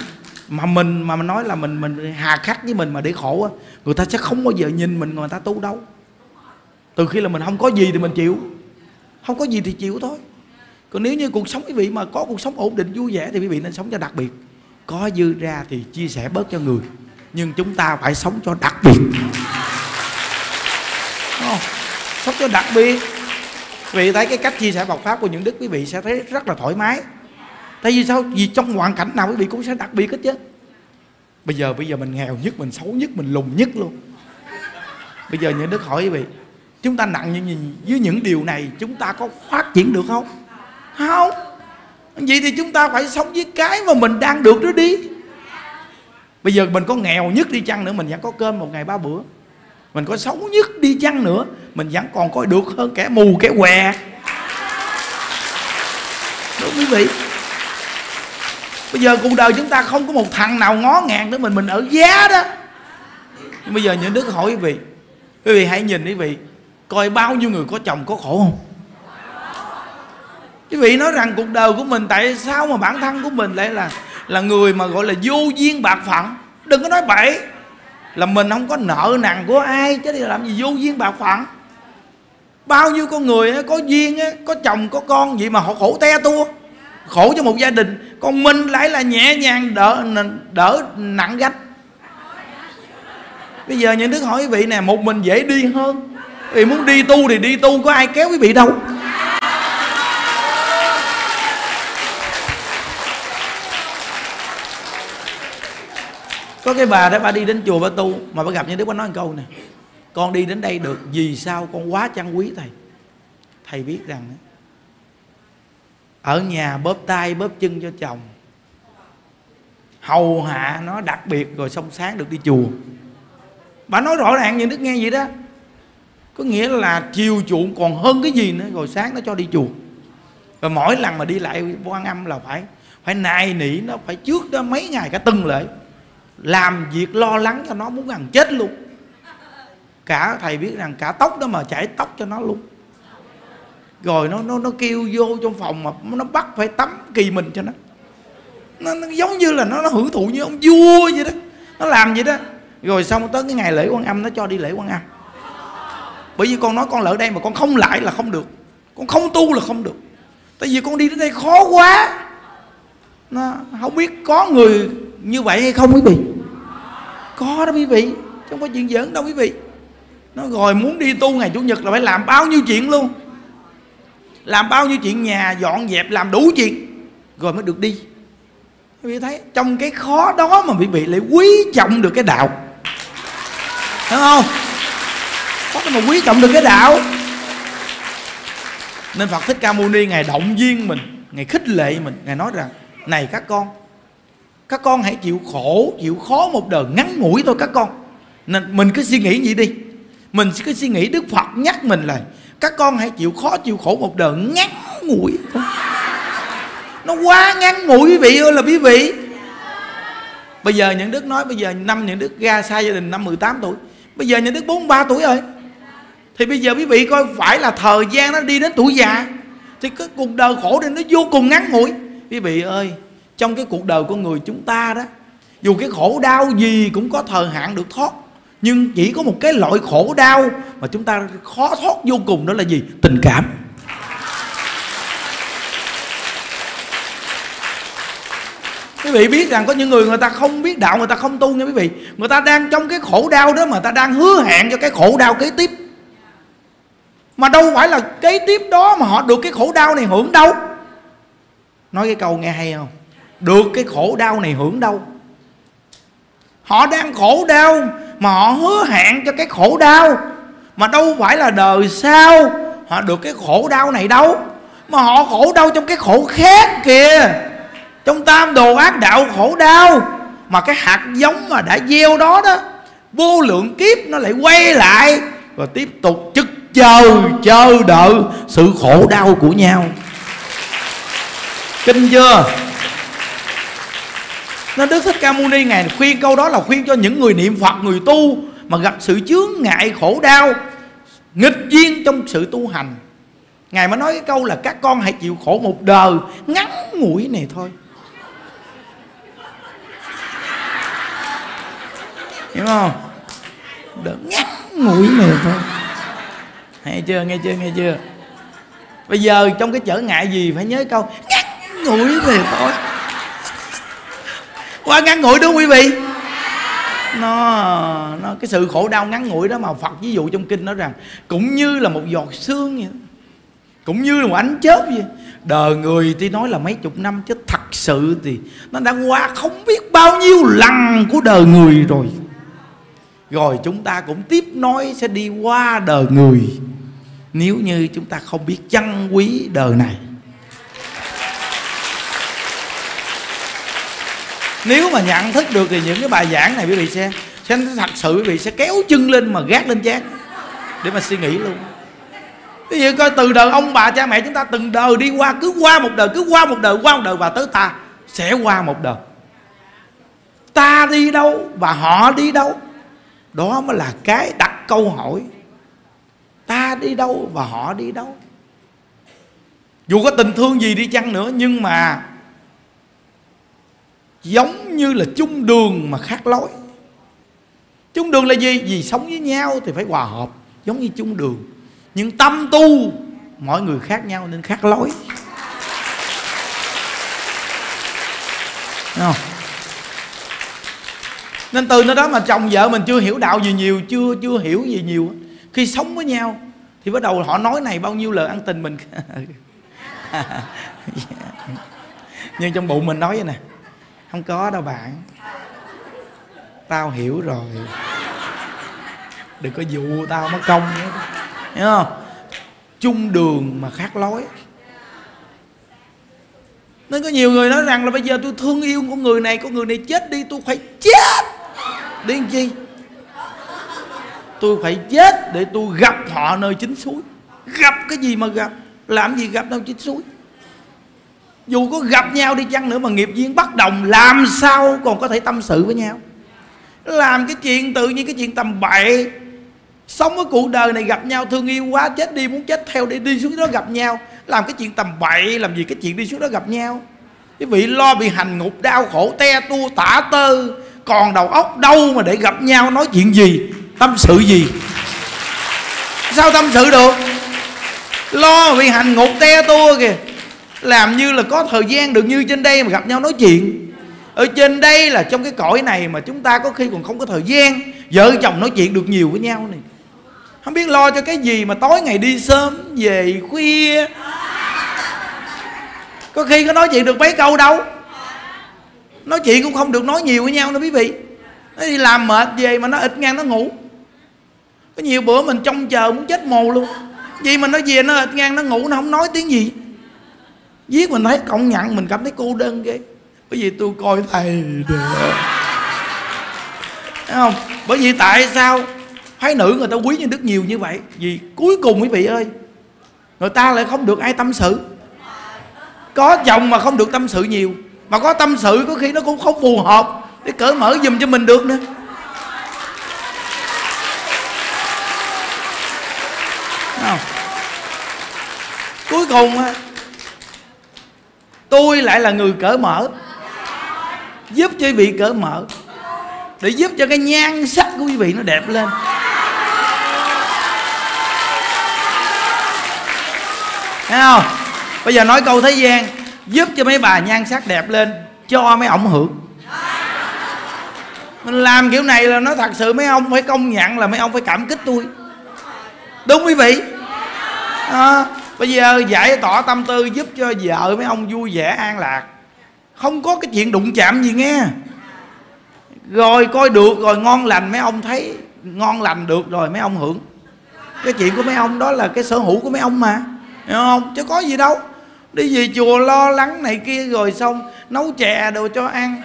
mà mình, mà nói là mình mình hà khắc với mình mà để khổ á, người ta sẽ không bao giờ nhìn mình người ta tu đâu từ khi là mình không có gì thì mình chịu. Không có gì thì chịu thôi. Còn nếu như cuộc sống quý vị mà có cuộc sống ổn định, vui vẻ thì quý vị nên sống cho đặc biệt. Có dư ra thì chia sẻ bớt cho người. Nhưng chúng ta phải sống cho đặc biệt. Không? sống cho đặc biệt. Vì thấy cái cách chia sẻ bọc pháp của những đức, quý vị sẽ thấy rất là thoải mái. Tại vì sao? Vì trong hoàn cảnh nào quý vị cũng sẽ đặc biệt hết chứ. Bây giờ bây giờ mình nghèo nhất, mình xấu nhất, mình lùn nhất luôn. Bây giờ những đức hỏi quý vị chúng ta nặng như nhìn với những điều này chúng ta có phát triển được không? Không. Vậy thì chúng ta phải sống với cái mà mình đang được đó đi. Bây giờ mình có nghèo nhất đi chăng nữa, mình vẫn có cơm một ngày ba bữa. Mình có xấu nhất đi chăng nữa, mình vẫn còn coi được hơn kẻ mù, kẻ què. Đúng quý vị. Bây giờ cuộc đời chúng ta không có một thằng nào ngó ngàng tới mình mình ở giá đó. Nhưng bây giờ những đức hỏi quý vị quý vị hãy nhìn quý vị coi bao nhiêu người có chồng có khổ không? Quý vị nói rằng cuộc đời của mình, tại sao mà bản thân của mình lại là là người mà gọi là vô duyên bạc phận đừng có nói bậy. Là mình không có nợ nần của ai, chứ thì làm gì vô duyên bạc phận bao nhiêu con người có duyên có chồng, có con, vậy mà họ khổ te tua. Khổ cho một gia đình, còn mình lại là nhẹ nhàng, đỡ đỡ nặng gánh. Bây giờ những đức hỏi quý vị nè, một mình dễ đi hơn thì muốn đi tu thì đi tu, có ai kéo quý vị đâu. Có cái bà đó, bà đi đến chùa bà tu, mà bà gặp như đức bà nói một câu nè. Con đi đến đây được vì sao? Con quá trân quý thầy. Thầy biết rằng ở nhà bóp tay, bóp chân cho chồng, hầu hạ nó đặc biệt rồi xong sáng được đi chùa. Bà nói rõ ràng như đức nghe vậy đó có nghĩa là chiều chuộng còn hơn cái gì nữa rồi sáng nó cho đi chùa và mỗi lần mà đi lại quan âm là phải phải nài nỉ nó phải trước đó mấy ngày cả tuần lễ. Làm việc lo lắng cho nó muốn gần chết luôn. Cả thầy biết rằng cả tóc đó mà chảy tóc cho nó luôn. Rồi nó nó nó kêu vô trong phòng mà nó bắt phải tắm kỳ mình cho nó. Nó, nó giống như là nó nó hưởng thụ như ông vua vậy đó. Nó làm vậy đó. Rồi xong tới cái ngày lễ quan âm nó cho đi lễ quan âm bởi vì con nói con lỡ đây mà con không lại là không được. Con không tu là không được. Tại vì con đi đến đây khó quá. Nó không biết có người như vậy hay không quý vị. Có đó quý vị không có chuyện giỡn đâu quý vị. Nó rồi muốn đi tu ngày chủ nhật là phải làm bao nhiêu chuyện luôn. Làm bao nhiêu chuyện nhà dọn dẹp, làm đủ chuyện. Rồi mới được đi. Quý vị thấy, trong cái khó đó mà quý vị lại quý trọng được cái đạo. Đúng không? Có cái mà quý trọng được cái đạo. Nên Phật Thích Ca Mâu Ni, Ngài động viên mình, Ngài khích lệ mình, Ngài nói rằng, Này các con Các con hãy chịu khổ, Chịu khó một đời ngắn ngủi thôi các con. Nên mình cứ suy nghĩ vậy đi. Mình cứ suy nghĩ Đức Phật nhắc mình là, Các con hãy chịu khó, chịu khổ một đời ngắn ngủi thôi. Nó quá ngắn ngủi, quý vị ơi, là quý vị. Bây giờ những Đức nói, Bây giờ năm những Đức ra xa gia đình năm 18 tuổi. Bây giờ những Đức 43 tuổi rồi thì bây giờ quý vị coi, phải là thời gian nó đi đến tuổi già. Thì cái cuộc đời khổ này nó vô cùng ngắn ngủi. Quý vị ơi, trong cái cuộc đời của người chúng ta đó, dù cái khổ đau gì cũng có thời hạn được thoát. Nhưng chỉ có một cái loại khổ đau mà chúng ta khó thoát vô cùng, đó là gì? Tình cảm. Quý vị biết rằng có những người người ta không biết đạo, người ta không tu nha quý vị. Người ta đang trong cái khổ đau đó mà ta đang hứa hẹn cho cái khổ đau kế tiếp mà đâu phải là kế tiếp đó mà họ được cái khổ đau này hưởng đâu. Nói cái câu nghe hay không? Được cái khổ đau này hưởng đâu? Họ đang khổ đau mà họ hứa hẹn cho cái khổ đau. Mà đâu phải là đời sau họ được cái khổ đau này đâu. Mà họ khổ đau trong cái khổ khác kìa. Trong tam đồ ác đạo khổ đau mà cái hạt giống mà đã gieo đó đó, vô lượng kiếp nó lại quay lại và tiếp tục trực chờ chờ đợi sự khổ đau của nhau. Kinh chưa? Nên Đức Thích Ca Mâu Ni Ngài khuyên câu đó là khuyên cho những người niệm Phật, người tu Mà gặp sự chướng ngại khổ đau Nghịch duyên trong sự tu hành. Ngài mới nói cái câu là các con hãy chịu khổ một đời ngắn ngủi này thôi. Hiểu không? đỡ ngắn ngủi này thôi nghe chưa nghe chưa nghe chưa? Bây giờ trong cái trở ngại gì phải nhớ câu ngắn ngủi thì thôi. Qua ngắn ngủi đúng không quý vị? Nó nó, cái sự khổ đau ngắn ngủi đó mà Phật ví dụ trong kinh nói rằng, cũng như là một giọt sương vậy cũng như là một ánh chớp vậy đời người thì nói là mấy chục năm, chứ thật sự thì nó đã qua không biết bao nhiêu lần của đời người rồi rồi chúng ta cũng tiếp nối sẽ đi qua đời người. Nếu như chúng ta không biết trân quý đời này. Nếu mà nhận thức được thì những cái bài giảng này quý vị sẽ sẽ thật sự quý vị sẽ kéo chân lên mà gác lên chán để mà suy nghĩ luôn. Ví dụ coi, từ đời ông bà cha mẹ chúng ta từng đời đi qua, cứ qua một đời, cứ qua một đời, qua một đời và tới ta sẽ qua một đời. Ta đi đâu và họ đi đâu đó mới là cái đặt câu hỏi. Ta đi đâu và họ đi đâu? Dù có tình thương gì đi chăng nữa, nhưng mà giống như là chung đường mà khác lối. Chung đường là gì? Vì sống với nhau thì phải hòa hợp, giống như chung đường. Nhưng tâm tu mọi người khác nhau nên khác lối. Đúng không? Nên từ nơi đó mà chồng vợ mình chưa hiểu đạo gì nhiều, chưa chưa hiểu gì nhiều khi sống với nhau thì bắt đầu họ nói này bao nhiêu lời ăn tình mình. Nhưng trong bụng mình nói vậy nè, không có đâu bạn, tao hiểu rồi. Đừng có dụ tao mất công nữa. Hiểu không? Chung đường mà khác lối. Nên có nhiều người nói rằng là bây giờ tôi thương yêu con người này con người này chết đi, tôi phải chết điên chi? Tôi phải chết để tôi gặp họ nơi chính suối. Gặp cái gì mà gặp? Làm gì gặp nơi chính suối. Dù có gặp nhau đi chăng nữa mà nghiệp duyên bất đồng, làm sao còn có thể tâm sự với nhau? Làm cái chuyện tự nhiên, cái chuyện tầm bậy. Sống cái cuộc đời này gặp nhau, thương yêu quá, chết đi muốn chết theo để đi xuống đó gặp nhau. Làm cái chuyện tầm bậy, làm gì cái chuyện đi xuống đó gặp nhau? Cái vị lo bị hành ngục, đau khổ, te tua, tả tơ còn đầu óc đâu mà để gặp nhau, nói chuyện gì, tâm sự gì? Sao tâm sự được? Lo bị hành ngục te tua kìa. Làm như là có thời gian được như trên đây mà gặp nhau nói chuyện. Ở trên đây là trong cái cõi này mà chúng ta có khi còn không có thời gian. Vợ chồng nói chuyện được nhiều với nhau này. Không biết lo cho cái gì mà tối ngày đi sớm về khuya. Có khi có nói chuyện được mấy câu đâu nói chuyện cũng không được nói nhiều với nhau nữa, quý vị. Nó đi làm mệt về mà nó ịt ngang nó ngủ. Có nhiều bữa mình trông chờ muốn chết mồ luôn. Vì mà nó về nó ịt ngang nó ngủ, nó không nói tiếng gì. Viết mình thấy công nhận mình cảm thấy cô đơn ghê. Bởi vì tôi coi thầy được. Thấy không? Bởi vì tại sao phái nữ người ta quý nhân đức nhiều như vậy? Vì cuối cùng, quý vị ơi, người ta lại không được ai tâm sự. Có chồng mà không được tâm sự nhiều mà có tâm sự có khi nó cũng không phù hợp, để cởi mở giùm cho mình được nữa không? cuối cùng tôi lại là người cởi mở, giúp cho quý vị cởi mở, để giúp cho cái nhan sắc của quý vị nó đẹp lên. Thấy không? Bây giờ nói câu thế gian giúp cho mấy bà nhan sắc đẹp lên cho mấy ông hưởng. Mình làm kiểu này là nó thật sự mấy ông phải công nhận là mấy ông phải cảm kích tôi. Đúng quý vị. À, bây giờ giải tỏa tâm tư giúp cho vợ mấy ông vui vẻ an lạc. Không có cái chuyện đụng chạm gì nghe. Rồi coi được rồi ngon lành mấy ông thấy ngon lành được rồi mấy ông hưởng. Cái chuyện của mấy ông đó là cái sở hữu của mấy ông mà hiểu không? Chứ có gì đâu đi về chùa lo lắng này kia rồi xong, nấu chè đồ cho ăn.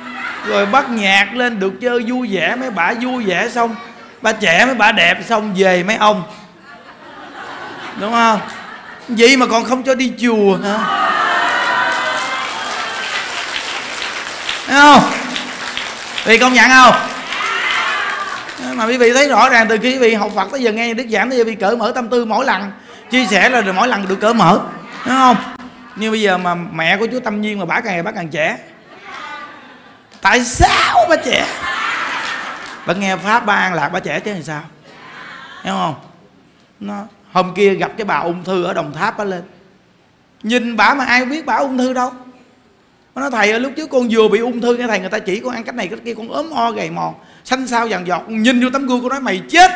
Rồi bắt nhạc lên, được chơi vui vẻ, mấy bà vui vẻ xong, bà trẻ mấy bà đẹp xong, về mấy ông. Đúng không? Vậy mà còn không cho đi chùa hả? Thấy không? Vì công nhận không? Mà quý vị thấy rõ ràng từ khi quý vị học Phật tới giờ nghe Đức giảng tới giờ bị cởi mở tâm tư mỗi lần. Chia sẻ là mỗi lần được cởi mở. Đúng không? Nhưng bây giờ mà mẹ của chú tâm nhiên mà bả càng ngày bả càng trẻ. Tại sao bà trẻ? Bà nghe pháp ba an lạc bà trẻ chứ làm sao? Hiểu không? Nó, hôm kia gặp cái bà ung thư ở đồng tháp bà lên. Nhìn bà mà ai biết bà ung thư đâu. Nó nói, thầy ơi, lúc trước con vừa bị ung thư, nghe thầy người ta chỉ con ăn cách này cách kia, con ốm o gầy mòn, xanh sao vàng giọt nhìn vô tấm gương con nói mày chết.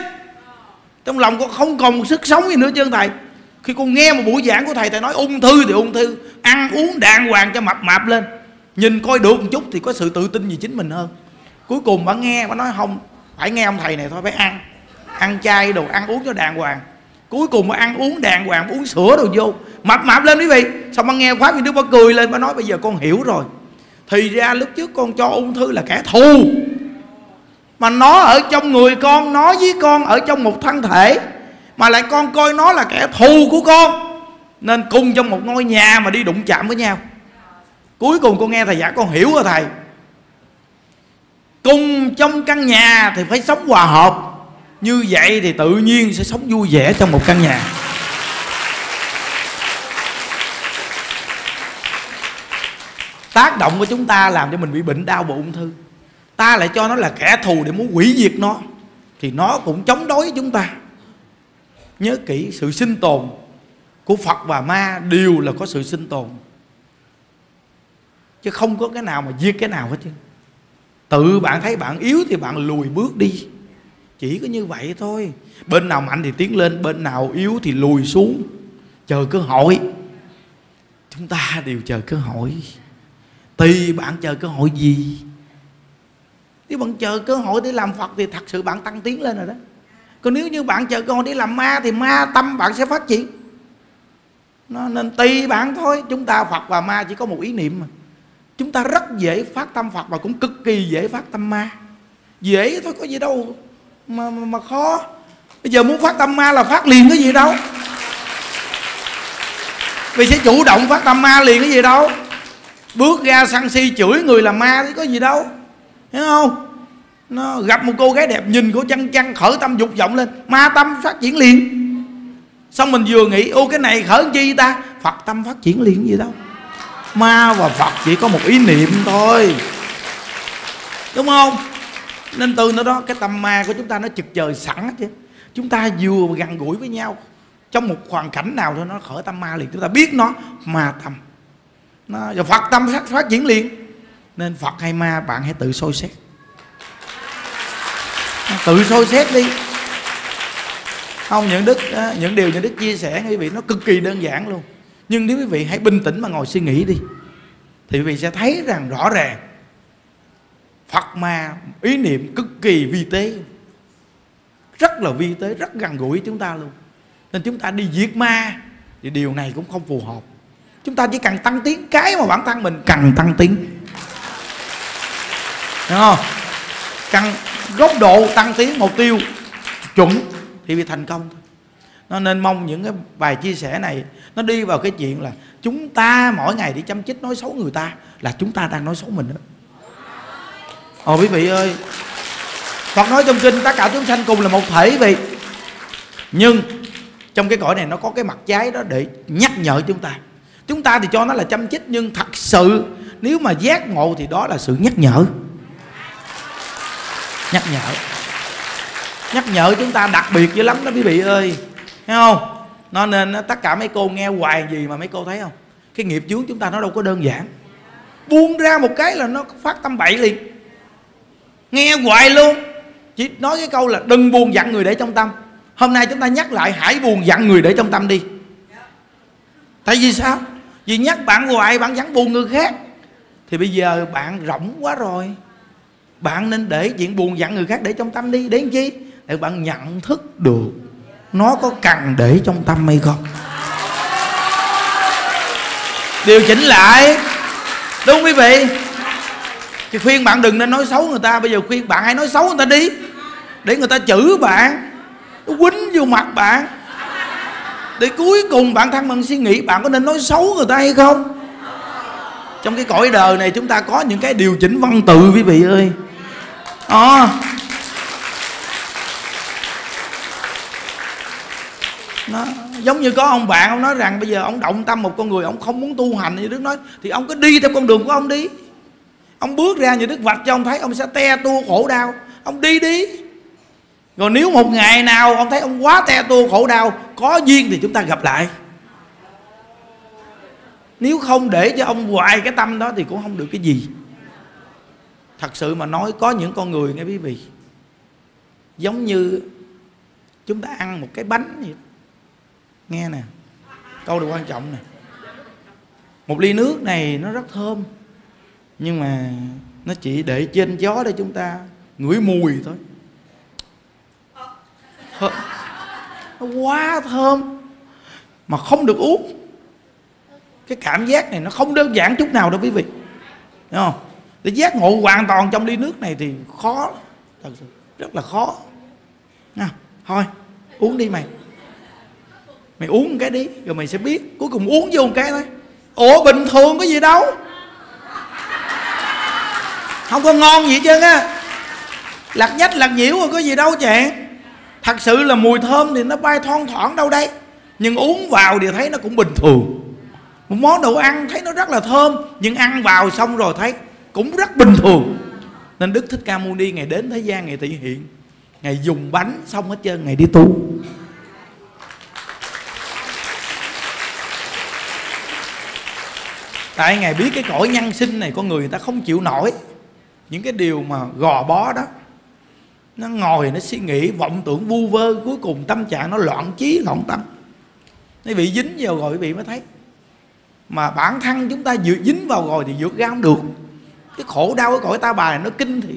Trong lòng con không còn một sức sống gì nữa chứ, thầy khi con nghe một buổi giảng của thầy thầy nói ung thư thì ung thư, ăn uống đàng hoàng cho mập mạp lên. Nhìn coi được một chút thì có sự tự tin về chính mình hơn. Cuối cùng bà nghe, bà nói không, phải nghe ông thầy này thôi, phải ăn ăn chay đồ, ăn uống cho đàng hoàng. Cuối cùng mà ăn uống đàng hoàng uống sữa đồ vô. Mập mạp lên quý vị xong mà nghe khóa viên đứa bà cười lên, bà nói bây giờ con hiểu rồi. Thì ra lúc trước con cho ung thư là kẻ thù. Mà nó ở trong người con, nó với con ở trong một thân thể mà lại con coi nó là kẻ thù của con. Nên cùng trong một ngôi nhà mà đi đụng chạm với nhau. Cuối cùng con nghe thầy giảng con hiểu rồi thầy? Cùng trong căn nhà thì phải sống hòa hợp. Như vậy thì tự nhiên sẽ sống vui vẻ trong một căn nhà. Tác động của chúng ta làm cho mình bị bệnh đau bụng ung thư. Ta lại cho nó là kẻ thù để muốn hủy diệt nó. Thì nó cũng chống đối với chúng ta nhớ kỹ sự sinh tồn của phật và ma đều là có sự sinh tồn. Chứ không có cái nào mà giết cái nào hết chứ. Tự bạn thấy bạn yếu thì bạn lùi bước đi. Chỉ có như vậy thôi. Bên nào mạnh thì tiến lên, bên nào yếu thì lùi xuống. Chờ cơ hội. Chúng ta đều chờ cơ hội. Tùy bạn chờ cơ hội gì? Nếu bạn chờ cơ hội để làm phật thì thật sự bạn tăng tiến lên rồi đó còn nếu như bạn chờ cơ hội để làm ma thì ma tâm bạn sẽ phát triển. Nó nên tùy bạn thôi. Chúng ta phật và ma chỉ có một ý niệm mà. Chúng ta rất dễ phát tâm phật và cũng cực kỳ dễ phát tâm ma. Dễ thôi có gì đâu mà, mà, mà khó. Bây giờ muốn phát tâm ma là phát liền cái gì đâu. Vì sẽ chủ động phát tâm ma liền cái gì đâu. Bước ra săn si chửi người là ma thì có gì đâu. Hiểu không? Nó gặp một cô gái đẹp nhìn của chăn chăn khởi tâm dục vọng lên. Ma tâm phát triển liền. Xong mình vừa nghĩ ô cái này khởi chi ta? Phật tâm phát triển liền gì đâu. Ma và phật chỉ có một ý niệm thôi. Đúng không? Nên từ nó đó cái tâm ma của chúng ta nó trực trời sẵn chứ. Chúng ta vừa gần gũi với nhau trong một hoàn cảnh nào thôi nó khởi tâm ma liền. Chúng ta biết nó ma tâm. Nó và phật tâm phát, phát triển liền. Nên phật hay ma bạn hãy tự soi xét tự soi xét đi. Không, những đức những điều những đức chia sẻ, quý vị, nó cực kỳ đơn giản luôn. Nhưng nếu quý vị hãy bình tĩnh mà ngồi suy nghĩ đi, thì quý vị sẽ thấy rằng rõ ràng, Phật ma ý niệm cực kỳ vi tế, rất là vi tế, rất gần gũi chúng ta luôn. Nên chúng ta đi diệt ma thì điều này cũng không phù hợp. Chúng ta chỉ cần tăng tiến cái mà bản thân mình cần tăng tiến. Đúng không? Cần góc độ tăng tiến mục tiêu chuẩn thì bị thành công thôi. Nó nên mong những cái bài chia sẻ này nó đi vào cái chuyện là chúng ta mỗi ngày đi chăm chích nói xấu người ta là chúng ta đang nói xấu mình đó. Ồ, quý vị ơi, Phật nói trong kinh tất cả chúng sanh cùng là một thể vị. Nhưng trong cái cõi này nó có cái mặt trái đó để nhắc nhở chúng ta. Chúng ta thì cho nó là chăm chích nhưng thật sự nếu mà giác ngộ thì đó là sự nhắc nhở nhắc nhở. Nhắc nhở chúng ta đặc biệt dữ lắm đó, quý vị ơi. Thấy không? Nó nên tất cả mấy cô nghe hoài gì mà mấy cô thấy không? Cái nghiệp chướng chúng ta nó đâu có đơn giản. Buông ra một cái là nó phát tâm bậy liền. Nghe hoài luôn. Chỉ nói cái câu là đừng buồn giận người để trong tâm. Hôm nay chúng ta nhắc lại hãy buồn giận người để trong tâm đi. Tại vì sao? Vì nhắc bạn hoài bạn vẫn buồn người khác. Thì bây giờ bạn rộng quá rồi bạn nên để chuyện buồn giận người khác để trong tâm đi. Đến chi? Để bạn nhận thức được nó có cần để trong tâm hay không. Điều chỉnh lại. Đúng không quý vị? Thì khuyên bạn đừng nên nói xấu người ta. Bây giờ khuyên bạn hãy nói xấu người ta đi. Để người ta chửi bạn. Nó quýnh vô mặt bạn. Để cuối cùng bạn thân bằng suy nghĩ, bạn có nên nói xấu người ta hay không? Trong cái cõi đời này chúng ta có những cái điều chỉnh văn tự, quý vị ơi à, nó giống như có ông bạn ông nói rằng bây giờ ông động tâm một con người ông không muốn tu hành như đức nói thì ông cứ đi theo con đường của ông đi. Ông bước ra như đức vạch cho ông thấy ông sẽ te tua khổ đau. Ông đi đi. Rồi nếu một ngày nào ông thấy ông quá te tua khổ đau có duyên thì chúng ta gặp lại. Nếu không để cho ông hoài cái tâm đó thì cũng không được cái gì thật sự mà nói có những con người nghe quý vị, giống như chúng ta ăn một cái bánh vậy nghe nè, câu điều quan trọng nè. Một ly nước này nó rất thơm, nhưng mà nó chỉ để trên gió để chúng ta ngửi mùi thôi. Thơ nó quá thơm mà không được uống. Cái cảm giác này nó không đơn giản chút nào đâu quý vị đúng không? Để giác ngộ hoàn toàn trong ly nước này thì khó thật sự, rất là khó. Nha. thôi, uống đi mày. Mày uống một cái đi, rồi mày sẽ biết. Cuối cùng uống vô một cái thôi. Ủa, bình thường có gì đâu. Không có ngon gì hết trơn á. Lạc nhách, lạc nhiễu rồi có gì đâu chị. thật sự là mùi thơm thì nó bay thon thoảng đâu đây. Nhưng uống vào thì thấy nó cũng bình thường. Một món đồ ăn thấy nó rất là thơm, nhưng ăn vào xong rồi thấy cũng rất bình thường. Nên đức thích ca mâu ni ngày đến thế gian ngày thị hiện. Ngày dùng bánh xong hết trơn ngày đi tu. Tại ngài biết cái cõi nhân sinh này con người, người ta không chịu nổi. Những cái điều mà gò bó đó nó ngồi nó suy nghĩ vọng tưởng vu vơ cuối cùng tâm trạng nó loạn trí loạn tâm. Nó bị dính vào rồi quý vị mới thấy. Mà bản thân chúng ta dự dính vào rồi thì vượt ra không được cái khổ đau của cõi ta bà này nó kinh thì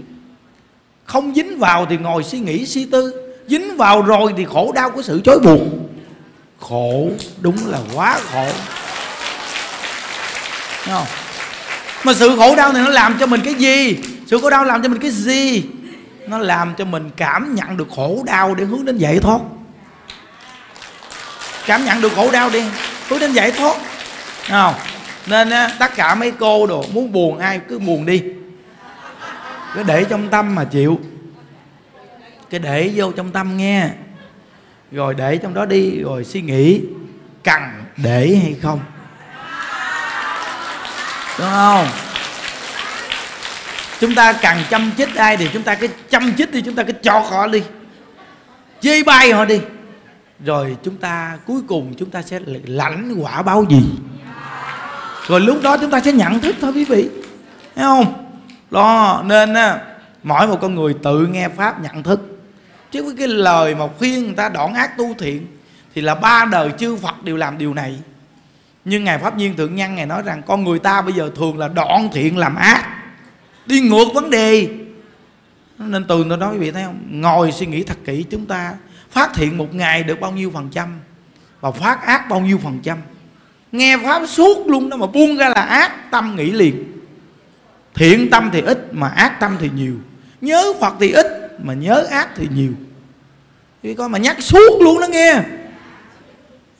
không dính vào thì ngồi suy nghĩ, suy tư. Dính vào rồi thì khổ đau của sự chối buộc khổ đúng là quá khổ. Thấy không? mà sự khổ đau này nó làm cho mình cái gì? Sự khổ đau làm cho mình cái gì? Nó làm cho mình cảm nhận được khổ đau để hướng đến giải thoát. Cảm nhận được khổ đau đi hướng đến giải thoát. Thấy không? Nên á, tất cả mấy cô đồ muốn buồn ai cứ buồn đi. Cứ để trong tâm mà chịu. Cái để vô trong tâm nghe. Rồi để trong đó đi rồi suy nghĩ cần để hay không. Đúng không? Chúng ta cần chăm chích ai thì chúng ta cứ chăm chích đi chúng ta cứ cho họ đi. Chê bai họ đi. Rồi chúng ta cuối cùng chúng ta sẽ lãnh quả báo gì? Rồi lúc đó chúng ta sẽ nhận thức thôi quý vị. Thấy không? Lo, nên á, mỗi một con người tự nghe pháp nhận thức. Chứ với cái lời mà khuyên người ta đoạn ác tu thiện, thì là ba đời chư phật đều làm điều này. Nhưng ngài pháp nhiên thượng nhân ngài nói rằng, con người ta bây giờ thường là đoạn thiện làm ác, đi ngược vấn đề. Nên từ tôi nói quý vị thấy không? Ngồi suy nghĩ thật kỹ, chúng ta phát thiện một ngày được bao nhiêu phần trăm và phát ác bao nhiêu phần trăm nghe pháp suốt luôn đó mà buông ra là ác tâm nghĩ liền. Thiện tâm thì ít mà ác tâm thì nhiều. Nhớ phật thì ít mà nhớ ác thì nhiều. Thì coi mà nhắc suốt luôn đó nghe.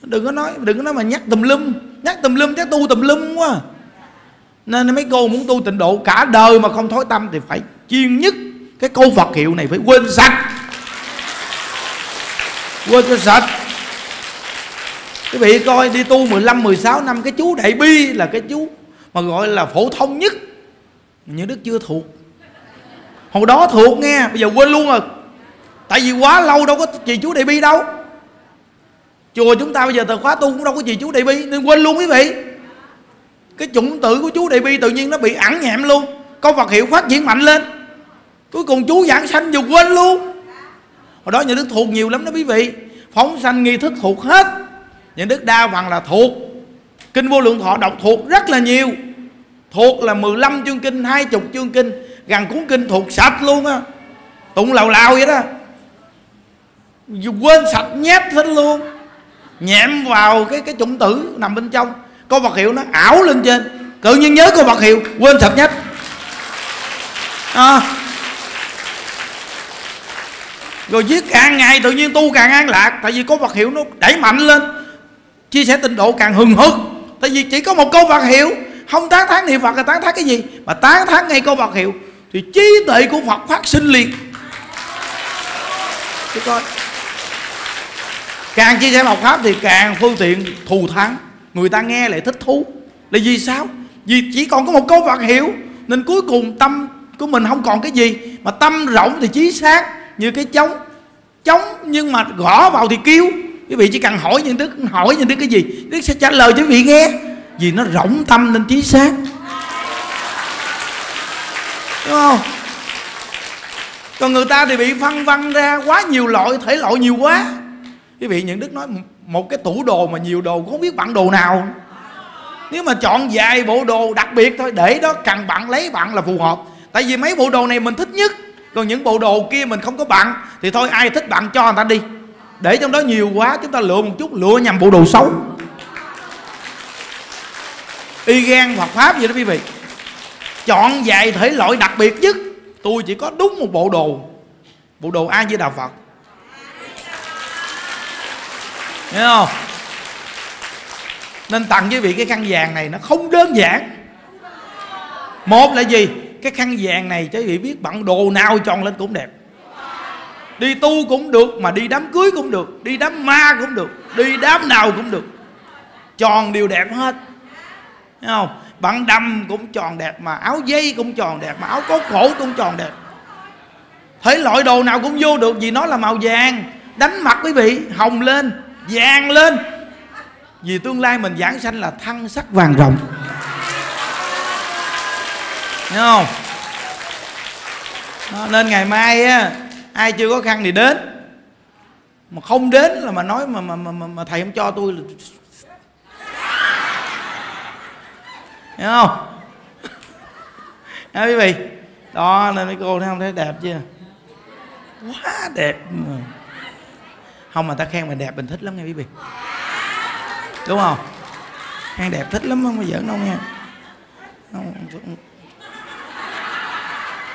Đừng có nói, đừng có nói mà nhắc tùm lum. Nhắc tùm lum chắc tu tùm lum quá. Nên mấy cô muốn tu tịnh độ cả đời mà không thối tâm thì phải chuyên nhất cái câu Phật hiệu này phải quên sạch. Quên cho sạch quý vị coi đi, tu 15 16 năm, cái chú đại bi là cái chú mà gọi là phổ thông nhất. Như đức chưa thuộc. Hồi đó thuộc nghe, bây giờ quên luôn rồi. Tại vì quá lâu đâu có trì chú đại bi đâu. Chùa chúng ta bây giờ từ khóa tu cũng đâu có trì chú đại bi, nên quên luôn quý vị. Cái chủng tử của chú đại bi tự nhiên nó bị ẩn nhẹm luôn. Câu Phật hiệu phát triển mạnh lên. Cuối cùng chú giảng sanh vừa quên luôn. Hồi đó nhà đức thuộc nhiều lắm đó quý vị. Phóng sanh nghi thức thuộc hết những đức đa phần là thuộc. Kinh vô lượng thọ đọc thuộc rất là nhiều. Thuộc là 15 chương kinh 20 chương kinh, gần cuốn kinh thuộc sạch luôn á. Tụng lào lào vậy đó. Quên sạch nhét hết luôn. Nhẹm vào cái cái chủng tử nằm bên trong. Câu vật hiệu nó ảo lên trên. Tự nhiên nhớ câu vật hiệu, quên sạch nhất à. rồi viết càng ngày tự nhiên tu càng an lạc, tại vì có vật hiệu nó đẩy mạnh lên chia sẻ tinh độ càng hừng hực. Tại vì chỉ có một câu vật hiệu không tán thán niệm phật là tán thán cái gì? Mà tán thán ngay câu vật hiệu thì trí tuệ của phật phát sinh liền. Chứ coi. Càng chia sẻ Phật pháp thì càng phương tiện thù thắng. Người ta nghe lại thích thú. Là vì sao? Vì chỉ còn có một câu Phật hiệu nên cuối cùng tâm của mình không còn cái gì. Mà tâm rộng thì trí sáng như cái trống. Trống nhưng mà gõ vào thì kêu quý vị chỉ cần hỏi những đức hỏi những đức cái gì, đức sẽ trả lời cho quý vị nghe. Vì nó rộng tâm nên chính xác. Đúng không? Còn người ta thì bị phân vân ra quá nhiều loại thể loại nhiều quá. Quý vị, những đức nói một cái tủ đồ mà nhiều đồ không biết bạn đồ nào. Nếu mà chọn vài bộ đồ đặc biệt thôi, để đó cần bạn lấy bạn là phù hợp. Tại vì mấy bộ đồ này mình thích nhất, còn những bộ đồ kia mình không có bạn, thì thôi, ai thích bạn cho người ta đi để trong đó nhiều quá, chúng ta lựa một chút, lựa nhầm bộ đồ xấu. Y gan hoặc pháp vậy đó, quý vị. Chọn vài thể loại đặc biệt nhất. Tôi chỉ có đúng một bộ đồ. Bộ đồ ai với đạo phật. Nghe không? Nên tặng quý vị cái khăn vàng này, nó không đơn giản. Một là gì? Cái khăn vàng này quý vị biết bận đồ nào tròn lên cũng đẹp đi tu cũng được mà đi đám cưới cũng được đi đám ma cũng được đi đám nào cũng được. Tròn đều đẹp hết. Thấy không? Bạn đầm cũng tròn đẹp mà áo dây cũng tròn đẹp mà áo có cổ cũng tròn đẹp. Thấy loại đồ nào cũng vô được vì nó là màu vàng. Đánh mặt quý vị hồng lên vàng lên. Vì tương lai mình giảng sanh là thăng sắc vàng rộng. Thấy không? Đó, nên ngày mai á ai chưa có khăn thì đến. Mà không đến là mà nói mà mà mà, mà thầy không cho tôi là hiểu không? À, quý vị? Đó nên mấy cô thấy không? Thấy đẹp chưa? Quá đẹp. Mà. không mà ta khen mình đẹp mình thích lắm nghe quý vị. Đúng không? Khen đẹp thích lắm không mà giỡn đâu nha.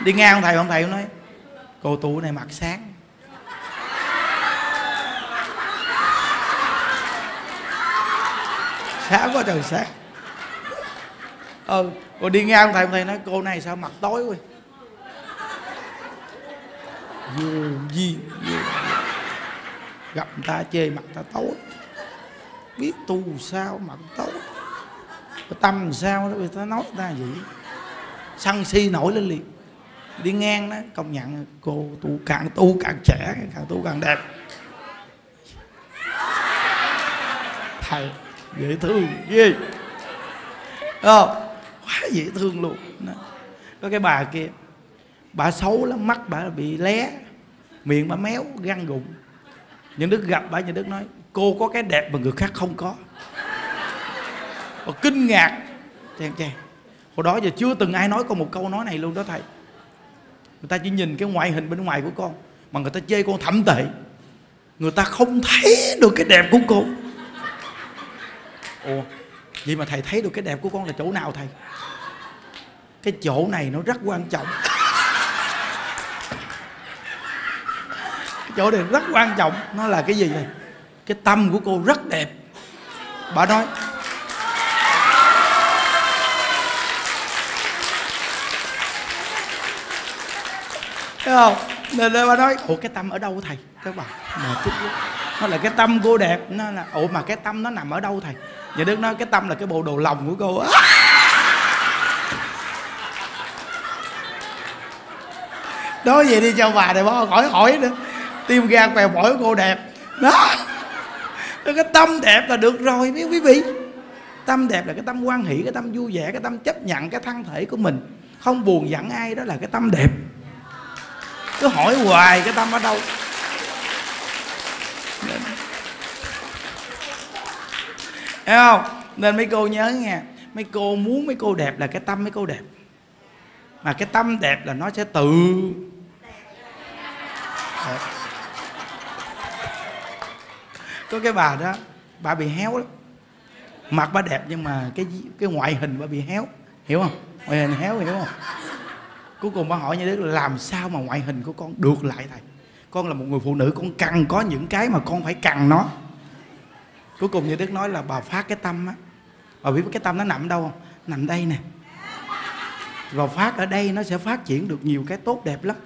Đi ngang ông thầy ông thầy ông nói cô tú này mặt sáng. Sáng quá trời sáng. Ờ, ừ rồi đi ngang thầy thầy nói, cô này sao mặt tối quá? Vô duyên gặp người ta chê mặt ta tối. Biết tu sao mặt tối? Tâm sao đó, người ta nói ta vậy. Sân si nổi lên liền đi ngang đó, công nhận cô tu càng tu càng trẻ, càng tu càng đẹp. Thầy, dễ thương ghê. Không quá dễ thương luôn. Đó. có cái bà kia, bà xấu lắm, mắt bà bị lé, miệng bà méo găng gụng những đức gặp bà những đức nói, cô có cái đẹp mà người khác không có. Bà kinh ngạc. Chàng chàng hồi đó giờ chưa từng ai nói con một câu nói này luôn đó thầy người ta chỉ nhìn cái ngoại hình bên ngoài của con, mà người ta chê con thậm tệ. Người ta không thấy được cái đẹp của cô. Ồ vậy mà thầy thấy được cái đẹp của con là chỗ nào thầy? Cái chỗ này nó rất quan trọng. Cái chỗ này rất quan trọng. Nó là cái gì này cái tâm của cô rất đẹp. Bà nói thấy không? Nên bà nói. Ủa cái tâm ở đâu thầy? Các mà chút nó là cái tâm cô đẹp nó là ủa mà cái tâm nó nằm ở đâu thầy? Nhà đức nói cái tâm là cái bộ đồ lòng của cô á. Đó vậy đi cho bà này bỏ khỏi hỏi nữa. Tim gan quèo phổi cô đẹp. Đó. Cái tâm đẹp là được rồi mấy quý vị. Tâm đẹp là cái tâm quan hỷ cái tâm vui vẻ cái tâm chấp nhận cái thân thể của mình. Không buồn giận ai đó là cái tâm đẹp cứ hỏi hoài cái tâm ở đâu. Nên, Thấy không? Nên mấy cô nhớ nha mấy cô muốn mấy cô đẹp là cái tâm mấy cô đẹp. Mà cái tâm đẹp là nó sẽ tự. Đẹp. có cái bà đó bà bị héo lắm. Mặt bà đẹp nhưng mà cái cái ngoại hình bà bị héo. Hiểu không? Ngoại hình héo hiểu không? Cuối cùng bà hỏi như thế là làm sao mà ngoại hình của con được lại thầy? Con là một người phụ nữ, con cần có những cái mà con phải cần nó. Cuối cùng như đức nói là bà phát cái tâm á. Bà biết cái tâm nó nằm đâu không? Nằm đây nè. Và phát ở đây nó sẽ phát triển được nhiều cái tốt đẹp lắm.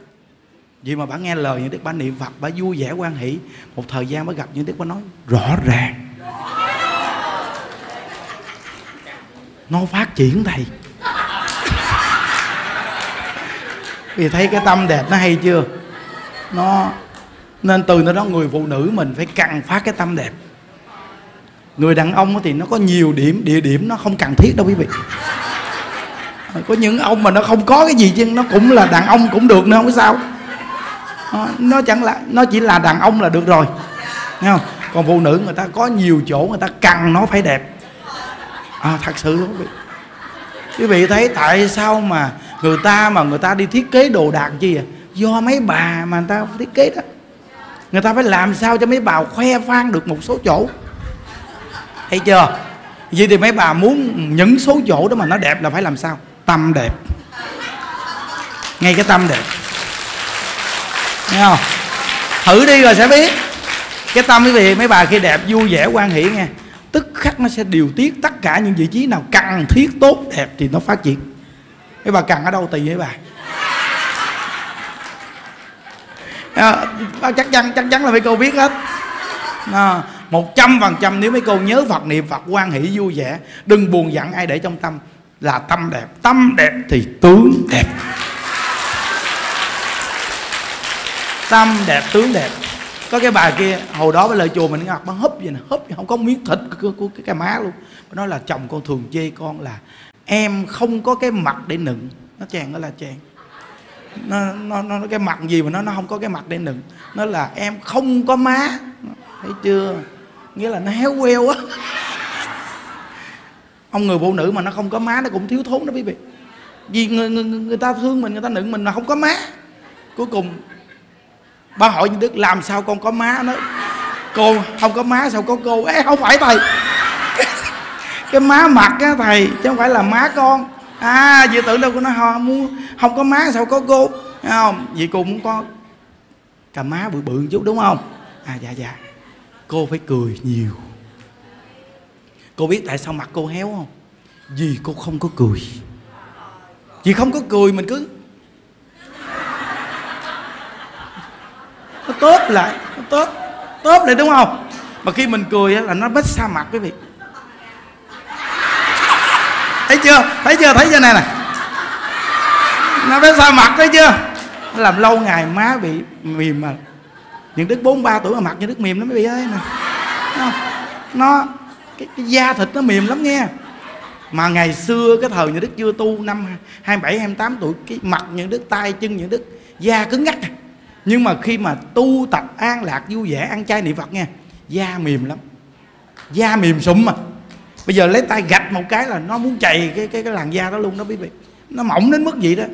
Vì mà bà nghe lời những đức, bà niệm phật, bà vui vẻ quan hỷ. Một thời gian bà gặp những đức, bà nói, rõ ràng. Nó phát triển thầy. Vì thấy cái tâm đẹp nó hay chưa? Nó nên từ nó đó người phụ nữ mình phải cần phát cái tâm đẹp. Người đàn ông thì nó có nhiều điểm địa điểm nó không cần thiết đâu quý vị. Có những ông mà nó không có cái gì chứ nó cũng là đàn ông cũng được nữa không có sao. Ờ, nó chẳng là nó chỉ là đàn ông là được rồi. Nghe không? Còn phụ nữ người ta có nhiều chỗ người ta cần nó phải đẹp. À, thật sự luôn quý vị. Quý vị thấy tại sao mà người ta mà người ta đi thiết kế đồ đạc chi à? Do mấy bà mà người ta thiết kế đó. Người ta phải làm sao cho mấy bà khoe phan được một số chỗ? Thấy chưa? Vậy thì mấy bà muốn những số chỗ đó mà nó đẹp là phải làm sao? Tâm đẹp. Ngay cái tâm đẹp. Nghe không? Thử đi rồi sẽ biết. Cái tâm quý vị, mấy bà khi đẹp, vui vẻ quan hỷ nghe. Tức khắc nó sẽ điều tiết tất cả những vị trí nào cần thiết tốt đẹp thì nó phát triển mấy bà cần ở đâu tiền với bà? À, à, chắc chắn chắc chắn là mấy cô biết hết. À, một trăm phần trăm nếu mấy cô nhớ Phật niệm Phật quan hỷ vui vẻ đừng buồn giận ai để trong tâm là tâm đẹp. Tâm đẹp thì tướng đẹp. Tâm đẹp tướng đẹp. Có cái bà kia hồi đó với lời chùa mình ngọc nó húp vậy nè húp không có miếng thịt của, của cái, cái má luôn. Nó là chồng con thường chê con là em không có cái mặt để nựng. Nó chàng nó là chàng. Nó, nó, nó, nó cái mặt gì mà nó nó không có cái mặt để nựng. Nó là em không có má. Thấy chưa? Nghĩa là nó héo queo á. Ông người phụ nữ mà nó không có má nó cũng thiếu thốn đó quý vị. Vì người, người, người ta thương mình người ta nựng mình mà không có má. Cuối cùng ba hỏi như đức làm sao con có má? Nó cô không có má sao có cô? Ế không phải thầy cái má mặt á, thầy, chứ không phải là má con. À vậy tưởng đâu của nó không muốn không có má sao có cô. Thấy không? Vậy cô muốn có cà má bự bự chút, đúng không? À dạ dạ. Cô phải cười nhiều. Cô biết tại sao mặt cô héo không? Vì cô không có cười. Vì không có cười mình cứ nó tốt lại, nó tốt tốt lại, đúng không? Mà khi mình cười là nó bết xa mặt quý vị thấy chưa? Thấy chưa? Thấy chưa? Này nè nó phải sao mặt thấy chưa? Nó làm lâu ngày má bị mềm mà. Những đứa bốn ba tuổi mà mặt như đứa mềm lắm mới bị ấy nè. Nó, nó cái, cái da thịt nó mềm lắm nghe. Mà ngày xưa cái thời như đức chưa tu năm 27 28 tuổi cái mặt những đức tay chân những đức da cứng ngắc nhưng mà khi mà tu tập an lạc vui vẻ ăn chay niệm phật nghe da mềm lắm. Da mềm sụm mà bây giờ lấy tay gạch một cái là nó muốn chày cái cái cái làn da đó luôn đó, quý vị. Nó mỏng đến mức gì đó.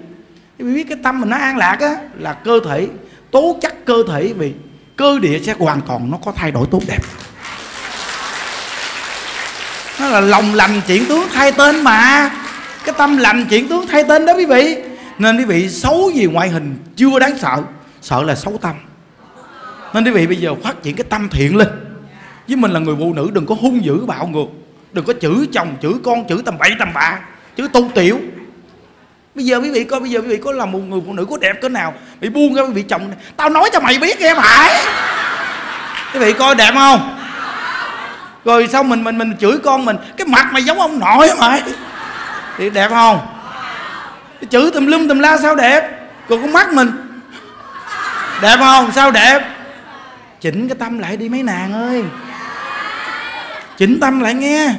Quý vị biết cái tâm mình nó an lạc á, là cơ thể, tố chắc cơ thể vì cơ địa sẽ hoàn toàn nó có thay đổi tốt đẹp. Nó là lòng lành chuyển tướng thay tên mà. Cái tâm lành chuyển tướng thay tên đó, quý vị. Nên quý vị xấu gì ngoại hình chưa đáng sợ sợ là xấu tâm. Nên quý vị bây giờ phát triển cái tâm thiện lên. Với mình là người phụ nữ, đừng có hung dữ bạo ngược đừng có chửi chồng chửi con chửi tầm bậy tầm bạ chửi tu tiểu. Bây giờ quý vị coi bây giờ quý vị có là một người phụ nữ có đẹp cỡ nào bị buông ra quý vị chồng này, tao nói cho mày biết em phải quý vị coi đẹp không? Rồi sau mình mình mình chửi con mình? Cái mặt mày giống ông nội mày. Thì đẹp không? Chửi tùm lum tùm la sao đẹp? Còn con mắt mình. Đẹp không? Sao đẹp? Chỉnh cái tâm lại đi mấy nàng ơi chỉnh tâm lại nghe.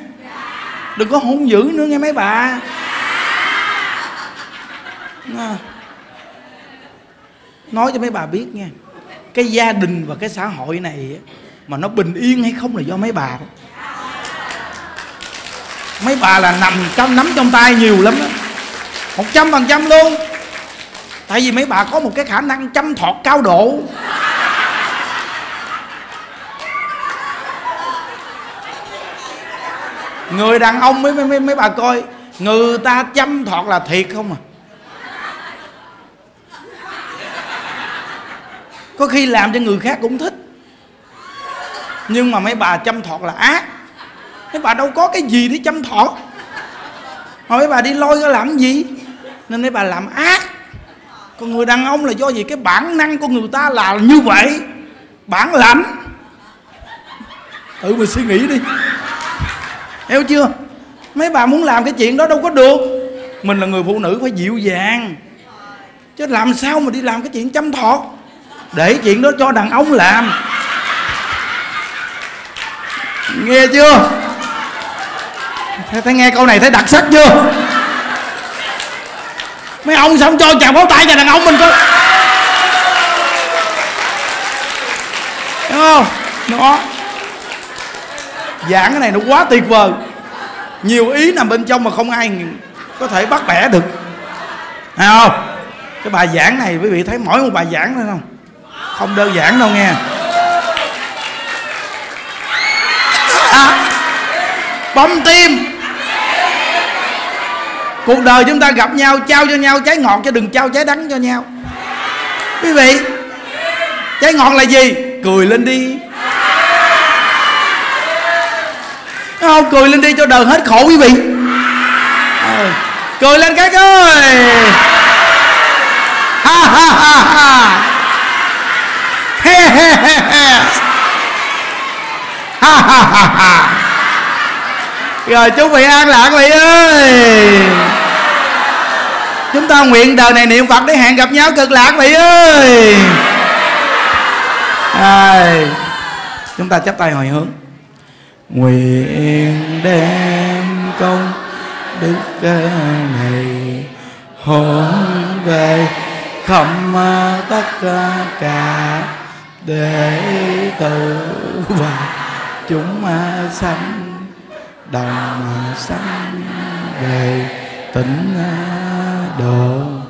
Đừng có hung dữ nữa nghe mấy bà. Nói cho mấy bà biết nha. Cái gia đình và cái xã hội này mà nó bình yên hay không là do mấy bà. Đó mấy bà là nằm trong, nắm trong tay nhiều lắm đó một trăm phần trăm luôn. Tại vì mấy bà có một cái khả năng chăm thọt cao độ. Người đàn ông mấy mấy mấy bà coi. Người ta chăm thọt là thiệt không à? Có khi làm cho người khác cũng thích. Nhưng mà mấy bà chăm thọt là ác. Mấy bà đâu có cái gì để chăm thọt. Mà mấy bà đi lôi ra làm gì? Nên mấy bà làm ác. Còn người đàn ông là do gì cái bản năng của người ta là như vậy. Bản lãnh. Tự mình suy nghĩ đi hiểu chưa? Mấy bà muốn làm cái chuyện đó đâu có được. Mình là người phụ nữ phải dịu dàng. Chứ làm sao mà đi làm cái chuyện chăm thọt? Để chuyện đó cho đàn ông làm. Nghe chưa? Thấy, thấy nghe câu này thấy đặc sắc chưa? Mấy ông xong cho chàng báo tay cho đàn ông mình coi đúng không? Đó giảng cái này nó quá tuyệt vời. Nhiều ý nằm bên trong mà không ai có thể bắt bẻ được. Thấy không? Cái bài giảng này quý vị thấy mỗi một bài giảng nữa không? Không đơn giản đâu nghe. À, bấm tim. Cuộc đời chúng ta gặp nhau trao cho nhau trái ngọt cho đừng trao trái đắng cho nhau. Quý vị trái ngọt là gì? Cười lên đi. Không cười lên đi cho đời hết khổ quý vị. À, cười lên các ơi. Ha ha ha ha. He he he he. Ha ha ha ha. Rồi chúc vị an lạc vị ơi. Chúng ta nguyện đời này niệm phật để hẹn gặp nhau cực lạc vị ơi. À, chúng ta chắp tay hồi hướng nguyện đem công đức này hướng về khắp tất cả đệ tử và chúng sanh, đồng sanh về tịnh độ.